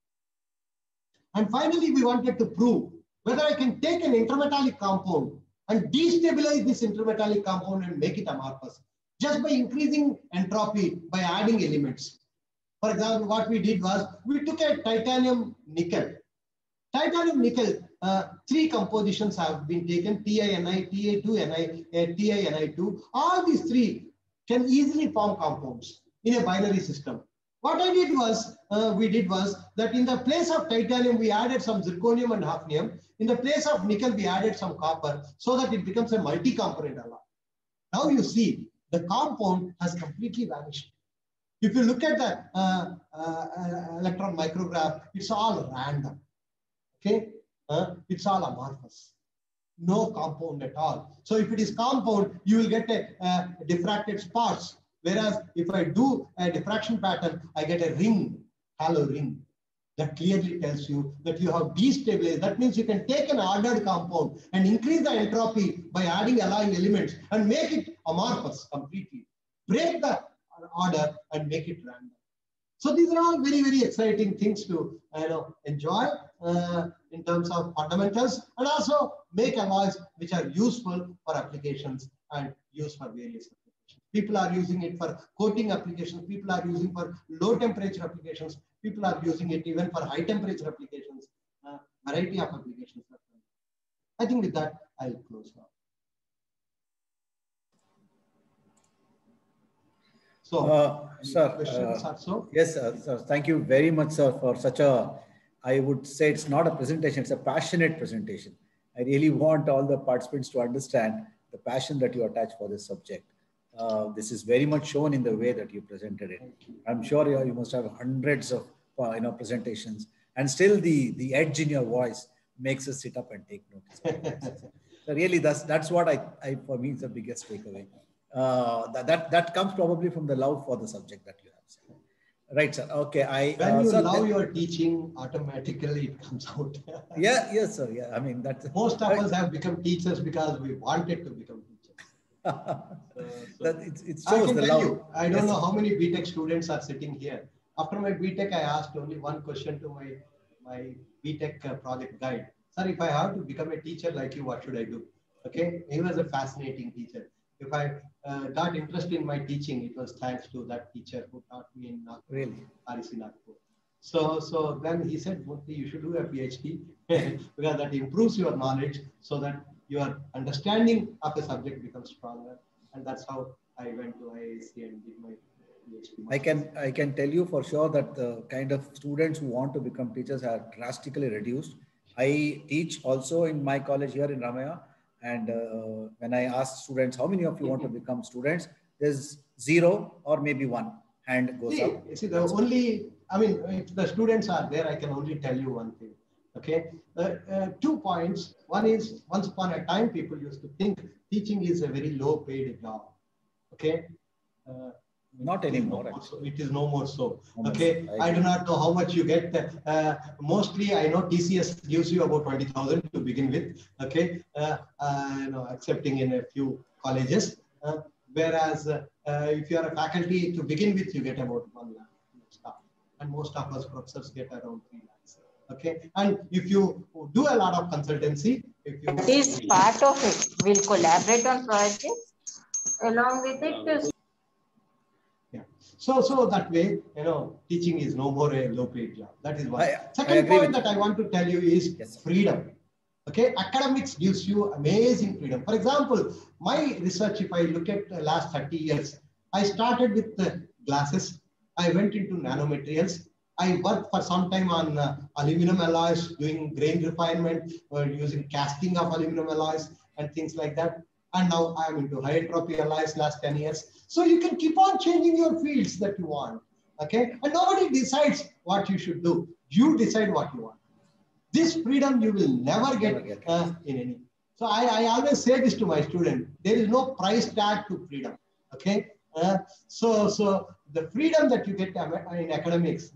And finally, we wanted to prove whether I can take an intermetallic compound and destabilize this intermetallic compound and make it amorphous just by increasing entropy by adding elements. For example, what we did was we took a titanium nickel. Titanium nickel uh, three compositions have been taken, TiNi, Ti2Ni, uh, TiNi2. All these three can easily form compounds in a binary system. What I did was, uh, we did was that in the place of titanium, we added some zirconium and hafnium. In the place of nickel, we added some copper so that it becomes a multi-component alloy. Now you see, the compound has completely vanished. If you look at the uh, uh, uh electron micrograph, it's all random. Okay, uh, it's all amorphous. No compound at all. So if it is compound, you will get a, a diffracted sparse. Whereas if I do a diffraction pattern, I get a ring, halo ring. That clearly tells you that you have destabilized. That means you can take an ordered compound and increase the entropy by adding alloying elements and make it amorphous completely. Break the order and make it random. So these are all very, very exciting things to you know, enjoy uh, in terms of fundamentals and also make alloys which are useful for applications and used for various applications. People are using it for coating applications. People are using for low temperature applications. People are using it even for high temperature applications. Uh, variety of applications. I think with that, I'll close now. So, uh, sir, uh, so? yes, sir, sir. Thank you very much, sir, for such a, I would say it's not a presentation, it's a passionate presentation. I really want all the participants to understand the passion that you attach for this subject. Uh, this is very much shown in the way that you presented it. I'm sure you, you must have hundreds of uh, you know presentations, and still the the edge in your voice makes us sit up and take notice. so really, that's that's what I, I for me is the biggest takeaway uh, that, that that comes probably from the love for the subject that you have. Right, sir. Okay, I. When uh, you sir, love your teaching, automatically it comes out. yeah, yes, sir. Yeah, I mean that's. Most of right. us have become teachers because we wanted to become teachers. uh, so that it, it shows I the love. You, I don't yes, know how many BTech students are sitting here. After my BTech, I asked only one question to my my BTech uh, project guide. Sir, if I have to become a teacher like you, what should I do? Okay, he was a fascinating teacher if I uh, got interest in my teaching, it was thanks to that teacher who taught me in Nagpur, really? REC Nagpur. So, so then he said, Murty, you should do a PhD because that improves your knowledge so that your understanding of the subject becomes stronger. And that's how I went to IISc and did my PhD. I can, I can tell you for sure that the kind of students who want to become teachers are drastically reduced. I teach also in my college here in Ramaiah and uh, when I ask students, how many of you want to become students? There's zero or maybe one hand goes see, up. See, the only, I mean, if the students are there, I can only tell you one thing. Okay, uh, uh, two points. One is once upon a time, people used to think teaching is a very low paid job. Okay, uh, not anymore. No so. It is no more so. Okay. I, I do not know how much you get. Uh, mostly, I know TCS gives you about 20,000 to begin with. Okay. Uh, uh, you know, accepting in a few colleges. Uh, whereas uh, if you are a faculty to begin with, you get about 1 lakh. And most of us professors get around 3 lakhs. Okay. And if you do a lot of consultancy, if you. That is part of it. We'll collaborate on projects. Along with it, so, so that way, you know, teaching is no more a low paid job. That is one. I, Second I point that I want to tell you is yes, freedom. Okay, academics gives you amazing freedom. For example, my research, if I look at the last 30 years, I started with glasses. I went into nanomaterials. I worked for some time on uh, aluminum alloys, doing grain refinement, or using casting of aluminum alloys and things like that. And now I'm into high entropy alloys last 10 years. So you can keep on changing your fields that you want. Okay. And nobody decides what you should do. You decide what you want. This freedom you will never get, never get uh, in any. So I, I always say this to my student. There is no price tag to freedom. Okay. Uh, so, so the freedom that you get in academics,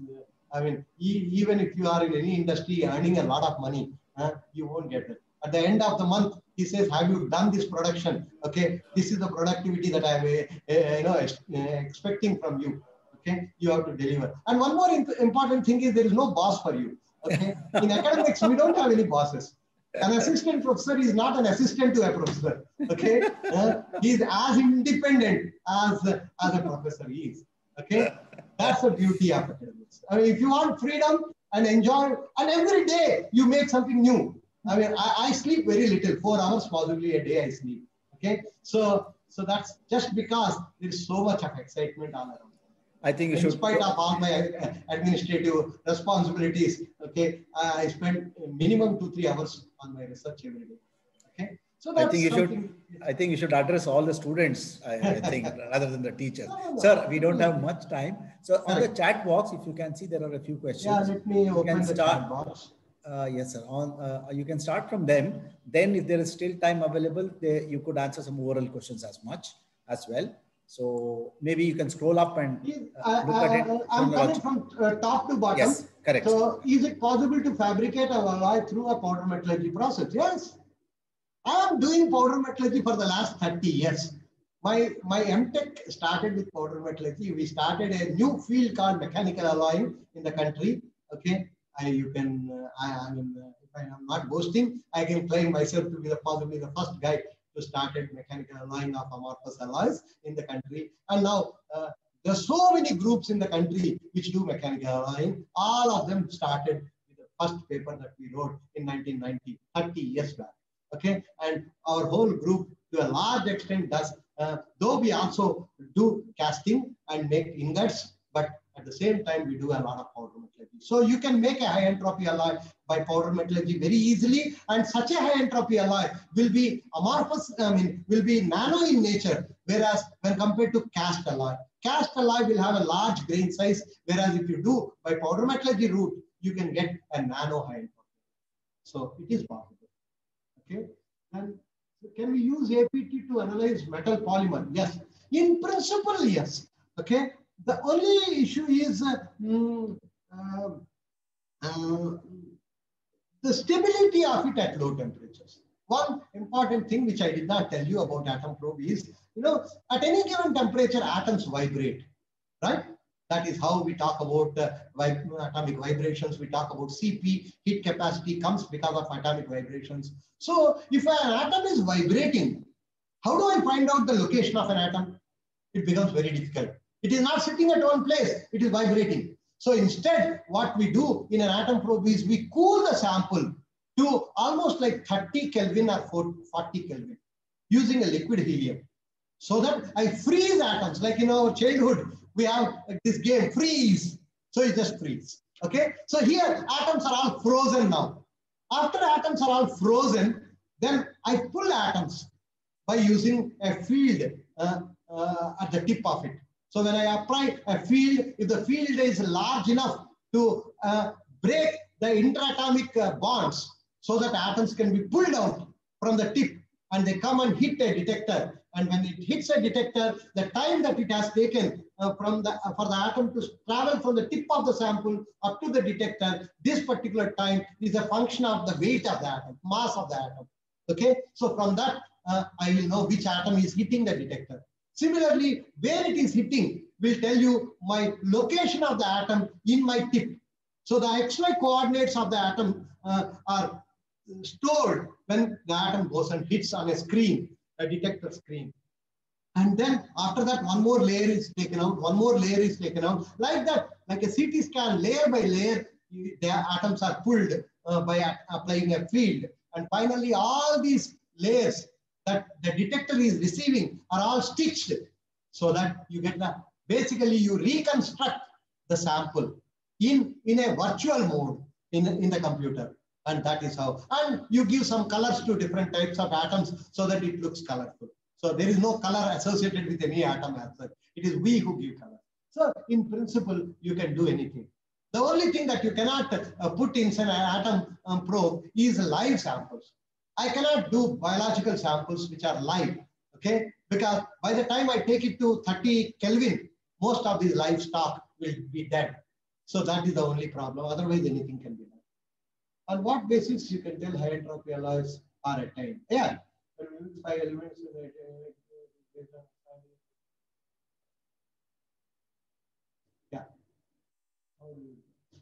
I mean, even if you are in any industry earning a lot of money, uh, you won't get it. At the end of the month, he says, have you done this production? Okay, this is the productivity that I'm uh, uh, you know, uh, expecting from you. Okay, you have to deliver. And one more imp important thing is there is no boss for you. Okay, in academics, we don't have any bosses. An assistant professor is not an assistant to a professor. Okay, uh, he is as independent as, as a professor is. Okay, that's the beauty of academics. I mean, if you want freedom and enjoy, and every day you make something new. I mean, I, I, sleep very little, four hours possibly a day I sleep. Okay, so so that's just because there is so much of excitement all around. I think in should. spite of all my administrative responsibilities, okay, I spend minimum two three hours on my research every day. Okay, so I think you should. I think you should address all the students. I, I think rather than the teachers. No, no, Sir, we don't have much time. So on the chat box, if you can see, there are a few questions. Yeah, let me open the start. chat box. Uh, yes, sir. On, uh, you can start from them. Then, if there is still time available, they, you could answer some oral questions as much as well. So maybe you can scroll up and uh, look at it. I'm coming from uh, top to bottom. Yes, correct. So, is it possible to fabricate a alloy through a powder metallurgy process? Yes. I am doing powder metallurgy for the last 30 years. my, my MTech started with powder metallurgy. We started a new field called mechanical alloying in the country. Okay, I, you can, uh, I, I mean, uh, if I am not boasting, I can claim myself to be the possibly the first guy to started mechanical alloying of amorphous alloys in the country. And now uh, there are so many groups in the country which do mechanical alloying. All of them started with the first paper that we wrote in 1990, 30 years back. Okay, and our whole group to a large extent does, uh, though we also do casting and make ingots, but at the same time, we do a lot of powder. So you can make a high entropy alloy by powder metallurgy very easily. And such a high entropy alloy will be amorphous, I mean, will be nano in nature. Whereas when compared to cast alloy, cast alloy will have a large grain size. Whereas if you do by powder metallurgy route, you can get a nano high entropy. So it is possible. Okay. And can we use APT to analyze metal polymer? Yes. In principle, yes. Okay. The only issue is uh, mm, the stability of it at low temperatures. One important thing which I did not tell you about atom probe is, you know, at any given temperature, atoms vibrate, right? That is how we talk about uh, atomic vibrations. We talk about CP, heat capacity comes because of atomic vibrations. So if an atom is vibrating, how do I find out the location of an atom? It becomes very difficult. It is not sitting at one place, it is vibrating. So instead, what we do in an atom probe is we cool the sample to almost like 30 Kelvin or 40 Kelvin using a liquid helium. So that I freeze atoms, like in our childhood, we have this game, freeze. So you just freeze. Okay. So here, atoms are all frozen now. After atoms are all frozen, then I pull atoms by using a field uh, uh, at the tip of it. So when I apply a field, if the field is large enough to uh, break the interatomic uh, bonds so that atoms can be pulled out from the tip and they come and hit a detector. And when it hits a detector, the time that it has taken uh, from the, uh, for the atom to travel from the tip of the sample up to the detector, this particular time is a function of the weight of the atom, mass of the atom. Okay, so from that, uh, I will know which atom is hitting the detector. Similarly, where it is hitting will tell you my location of the atom in my tip. So the XY coordinates of the atom uh, are stored when the atom goes and hits on a screen, a detector screen. And then after that, one more layer is taken out, one more layer is taken out. Like that, like a CT scan, layer by layer, the atoms are pulled uh, by applying a field. And finally, all these layers that the detector is receiving are all stitched so that you get the, basically you reconstruct the sample in, in a virtual mode in, in the computer. And that is how, and you give some colors to different types of atoms so that it looks colorful. So there is no color associated with any atom. It is we who give color. So in principle, you can do anything. The only thing that you cannot uh, put in an atom um, probe is live samples. I cannot do biological samples which are live, okay? Because by the time I take it to 30 Kelvin, most of these livestock will be dead. So that is the only problem. Otherwise, anything can be done. On what basis you can tell high entropy alloys are attained? Yeah, five elements. Yeah.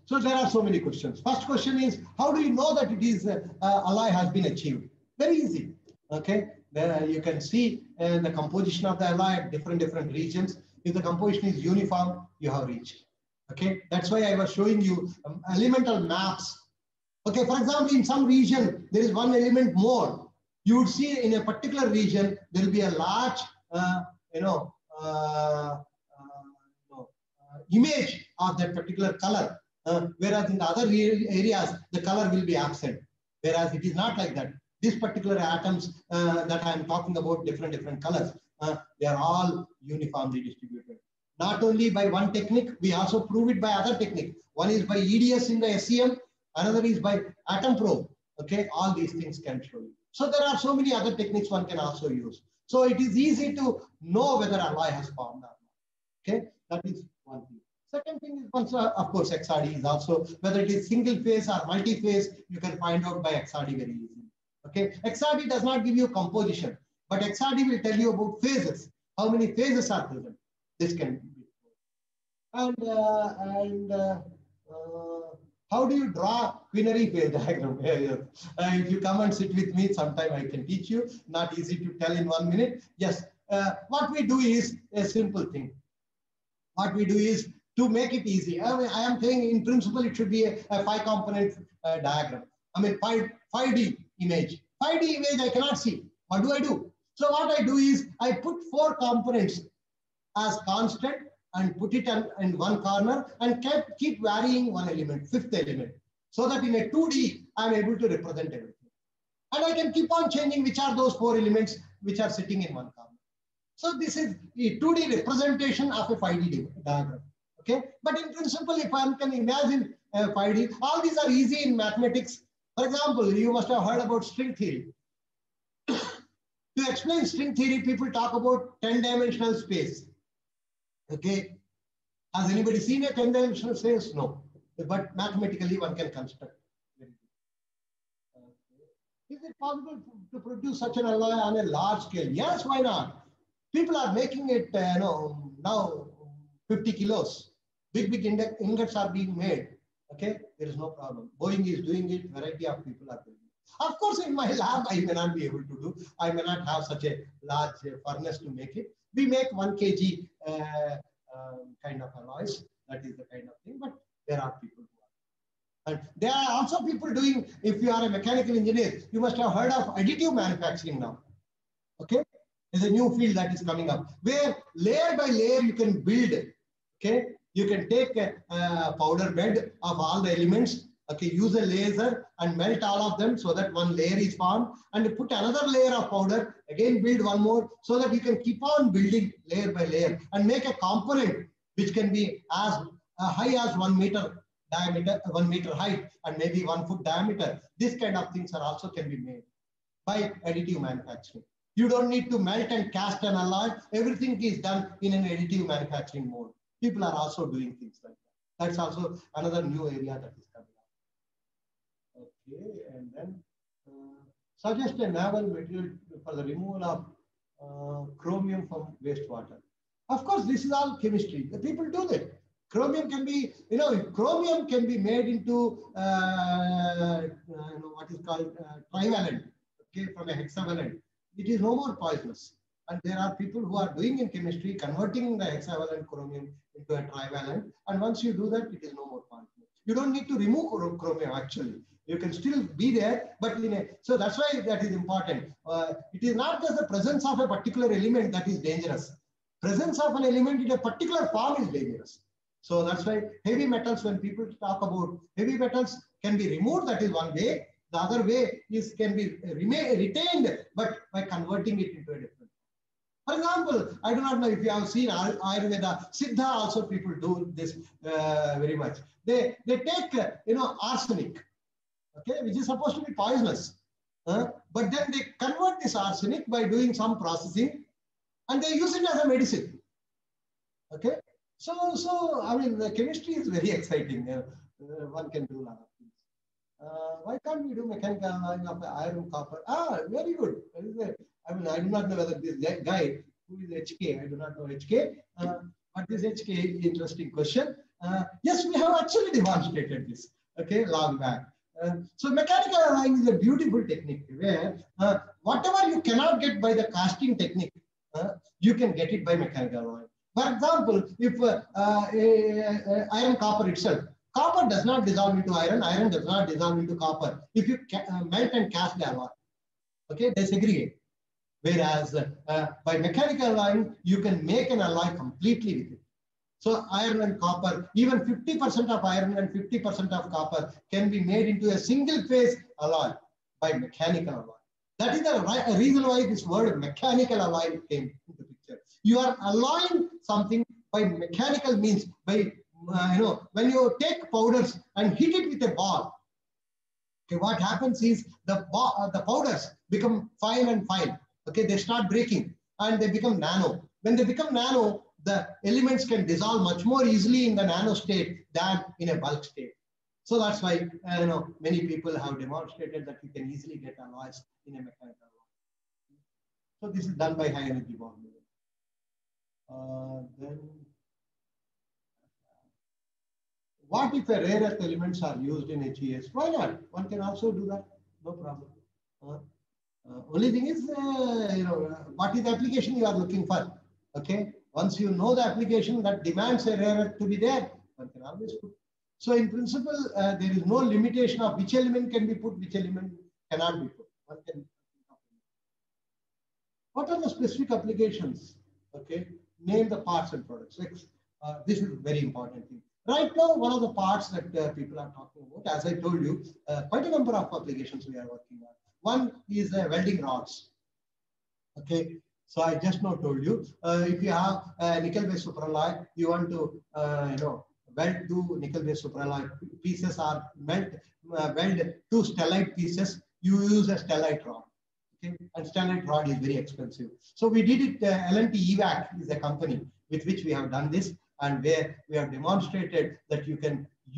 So there are so many questions. First question is, how do you know that it is uh, alloy has been achieved? Very easy. Okay, there you can see uh, the composition of the alloy at different different regions. If the composition is uniform, you have reached. Okay, that's why I was showing you um, elemental maps. Okay, for example, in some region there is one element more. You would see in a particular region there will be a large, uh, you know, uh, uh, uh image of that particular color uh, whereas in the other areas, the color will be absent. Whereas it is not like that. These particular atoms uh, that I'm talking about, different, different colors, uh, they are all uniformly distributed. Not only by one technique, we also prove it by other technique. One is by EDS in the SEM, another is by atom probe. Okay, all these things can show you. So there are so many other techniques one can also use. So it is easy to know whether alloy has formed or not. Okay, that is. Second thing is once, uh, of course, XRD is also, whether it is single phase or multi-phase, you can find out by XRD very easily. Okay, XRD does not give you composition, but XRD will tell you about phases. How many phases are present? This can be. And, uh, and uh, uh, how do you draw quinary phase diagram? Uh, if you come and sit with me, sometime I can teach you. Not easy to tell in one minute. Yes, what we do is a simple thing. What we do is to make it easy. I, mean, I am saying in principle, it should be a, a five component uh, diagram. I mean, 5, 5D image. 5D image I cannot see. What do I do? So what I do is I put four components as constant and put it in, in one corner and kept, keep varying one element, fifth element, so that in a 2D, I'm able to represent everything. And I can keep on changing which are those four elements which are sitting in one corner. So this is a 2D representation of a 5D diagram. Okay, but in principle, if one can imagine a 5D, all these are easy in mathematics. For example, you must have heard about string theory. to explain string theory, people talk about 10-dimensional space. Okay. Has anybody seen a 10-dimensional space? No. But mathematically, one can construct. Is it possible to produce such an alloy on a large scale? Yes, why not? People are making it, uh, you know, now 50 kilos. Big, big ingots are being made. Okay, there is no problem. Boeing is doing it. Variety of people are doing it. Of course, in my lab, I may not be able to do. I may not have such a large uh, furnace to make it. We make one kg uh, um, kind of alloys. That is the kind of thing. But there are people who are. And there are also people doing, if you are a mechanical engineer, you must have heard of additive manufacturing now. Okay? There's a new field that is coming up where layer by layer you can build. Okay? You can take a, a powder bed of all the elements okay, use a laser and melt all of them so that one layer is formed and put another layer of powder, again build one more so that you can keep on building layer by layer and make a component which can be as uh, high as one meter diameter, one meter height and maybe one foot diameter. This kind of things are also can be made by additive manufacturing. You don't need to melt and cast an alloy. Everything is done in an additive manufacturing mode. People are also doing things like that. That's also another new area that is coming. Up. Okay, and then uh, suggest a novel material for the removal of uh, chromium from wastewater. Of course, this is all chemistry. The people do that. Chromium can be, you know, chromium can be made into uh, you know, what is called uh, trivalent, okay, from a hexavalent. It is no more poisonous. And there are people who are doing in chemistry, converting the hexavalent chromium into a trivalent. And once you do that, it is no more poisonous. You don't need to remove chromium actually you can still be there, but in a, so that's why that is important. Uh, it is not just the presence of a particular element that is dangerous. Presence of an element in a particular form is dangerous. So that's why heavy metals, when people talk about heavy metals can be removed, that is one way. The other way is can be remain, retained, but by converting it into a different. For example, I do not know if you have seen Ayurveda, Siddha also people do this uh, very much. They, they take, uh, you know, arsenic okay, which is supposed to be poisonous. But then they convert this arsenic by doing some processing and they use it as a medicine. Okay, so, so I mean, the chemistry is very exciting. Uh, one can do things. Uh, why can't we do mechanical alloying of iron copper? Ah, very good. I mean, I do not know whether this guy who is HK, I do not know HK. Uh, what is HK? Interesting question. Uh, yes, we have actually demonstrated this, okay, long back. Uh, so mechanical alloying is a beautiful technique where uh, whatever you cannot get by the casting technique, uh, you can get it by mechanical alloying. For example, if uh, uh, iron copper itself, copper does not dissolve into iron, iron does not dissolve into copper. If you melt and cast the alloy, okay, they segregate. Whereas by mechanical alloying, you can make an alloy completely with it. So iron and copper, even 50% of iron and 50% of copper can be made into a single phase alloy by mechanical alloy. That is the reason why this word mechanical alloy came into picture. You are alloying something by mechanical means, by, uh, you know, when you take powders and hit it with a ball, okay, what happens is the, uh, the powders become fine and fine. Okay, they start breaking and they become nano. When they become nano, the elements can dissolve much more easily in the nano state than in a bulk state. So that's why uh, you know many people have demonstrated that you can easily get alloys in a mechanical alloy. So this is done by high energy bond then, what if a rare earth elements are used in HEAs? Why not? One can also do that. No problem. Uh, uh, only thing is, uh, you know, what is the application you are looking for? Okay. Once you know the application that demands a rare earth to be there, one can always put. So in principle, uh, there is no limitation of which element can be put, which element cannot be put. One can. What are the specific applications? Okay. Name the parts and products. Uh, this is very important thing. Right now, one of the parts that uh, people are talking about, as I told you, uh, quite a number of applications we are working on. One is uh, welding rods. Okay, so I just now told you, uh, if you have a nickel-based superalloy, you want to, uh, you know, weld two nickel-based superalloy pieces or melt, uh, weld two stellite pieces, you use a stellite rod. Okay, and stellite rod is very expensive. So we did it, uh, L&T EWAC is a company with which we have done this and where we have demonstrated that you can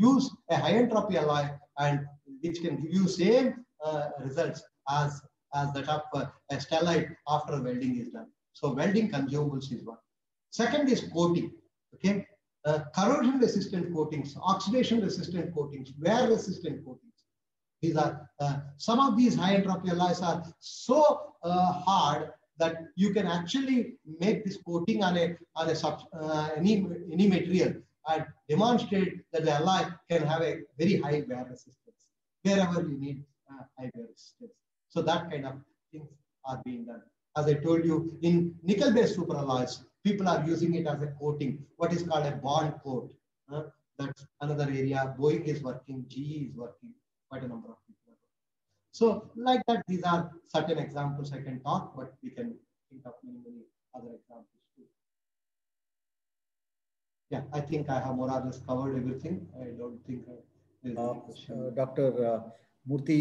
use a high entropy alloy and which can give you same uh, results as, as that of uh, a stellite after welding is done. So welding consumables is one. Second is coating, okay? Uh, corrosion resistant coatings, oxidation resistant coatings, wear resistant coatings. These are, uh, some of these high entropy alloys are so uh, hard that you can actually make this coating on a, on a uh, any, any material and demonstrate that the alloy can have a very high wear resistance wherever you need uh, high wear resistance. So that kind of things are being done. As I told you, in nickel-based superalloys, people are using it as a coating, what is called a bond coat. Uh, that's another area. Boeing is working, GE is working, quite a number of people. So like that, these are certain examples I can talk, but we can think of many, many other examples too. Yeah, I think I have more or less covered everything. I don't think Uh, uh, Dr. Uh, Murty,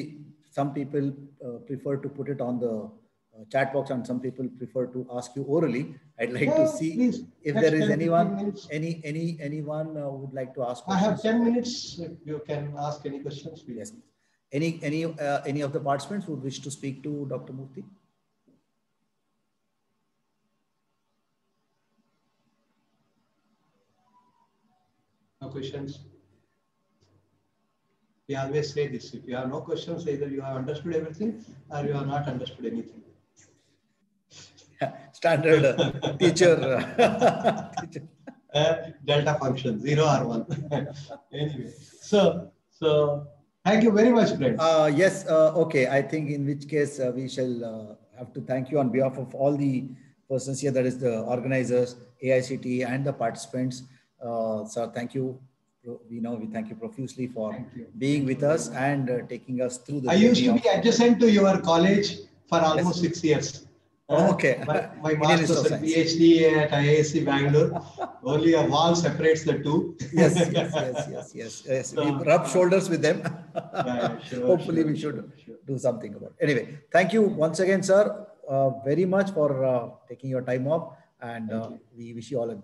some people uh, prefer to put it on the uh, chat box and some people prefer to ask you orally. I'd like Yeah, to see please, if there is anyone, any, any, anyone uh, would like to ask I have 10 minutes. You can ask any questions. please. Yes. Any, any, uh, any of the participants would wish to speak to Dr. Murty? No questions. We always say this, if you have no questions, either you have understood everything or you have not understood anything. Standard uh, teacher. uh, teacher. Uh, delta function, zero or one. anyway, so, so thank you very much, friends. Uh, yes, uh, okay. I think in which case uh, we shall uh, have to thank you on behalf of all the persons here, that is the organizers, AICT and the participants. Uh, so thank you. We know we thank you profusely for you. being with us and uh, taking us through the I used to be adjacent to your college for almost six years. Oh, okay. My, my master's and PhD at IISc Bangalore. Only a wall separates the two. yes, yes, yes, yes, yes, yes. We rub shoulders with them. yeah, sure, Hopefully, sure, we should sure, sure. do something about. It. Anyway, thank you once again, sir, uh, very much for uh, taking your time off, and uh, we wish you all a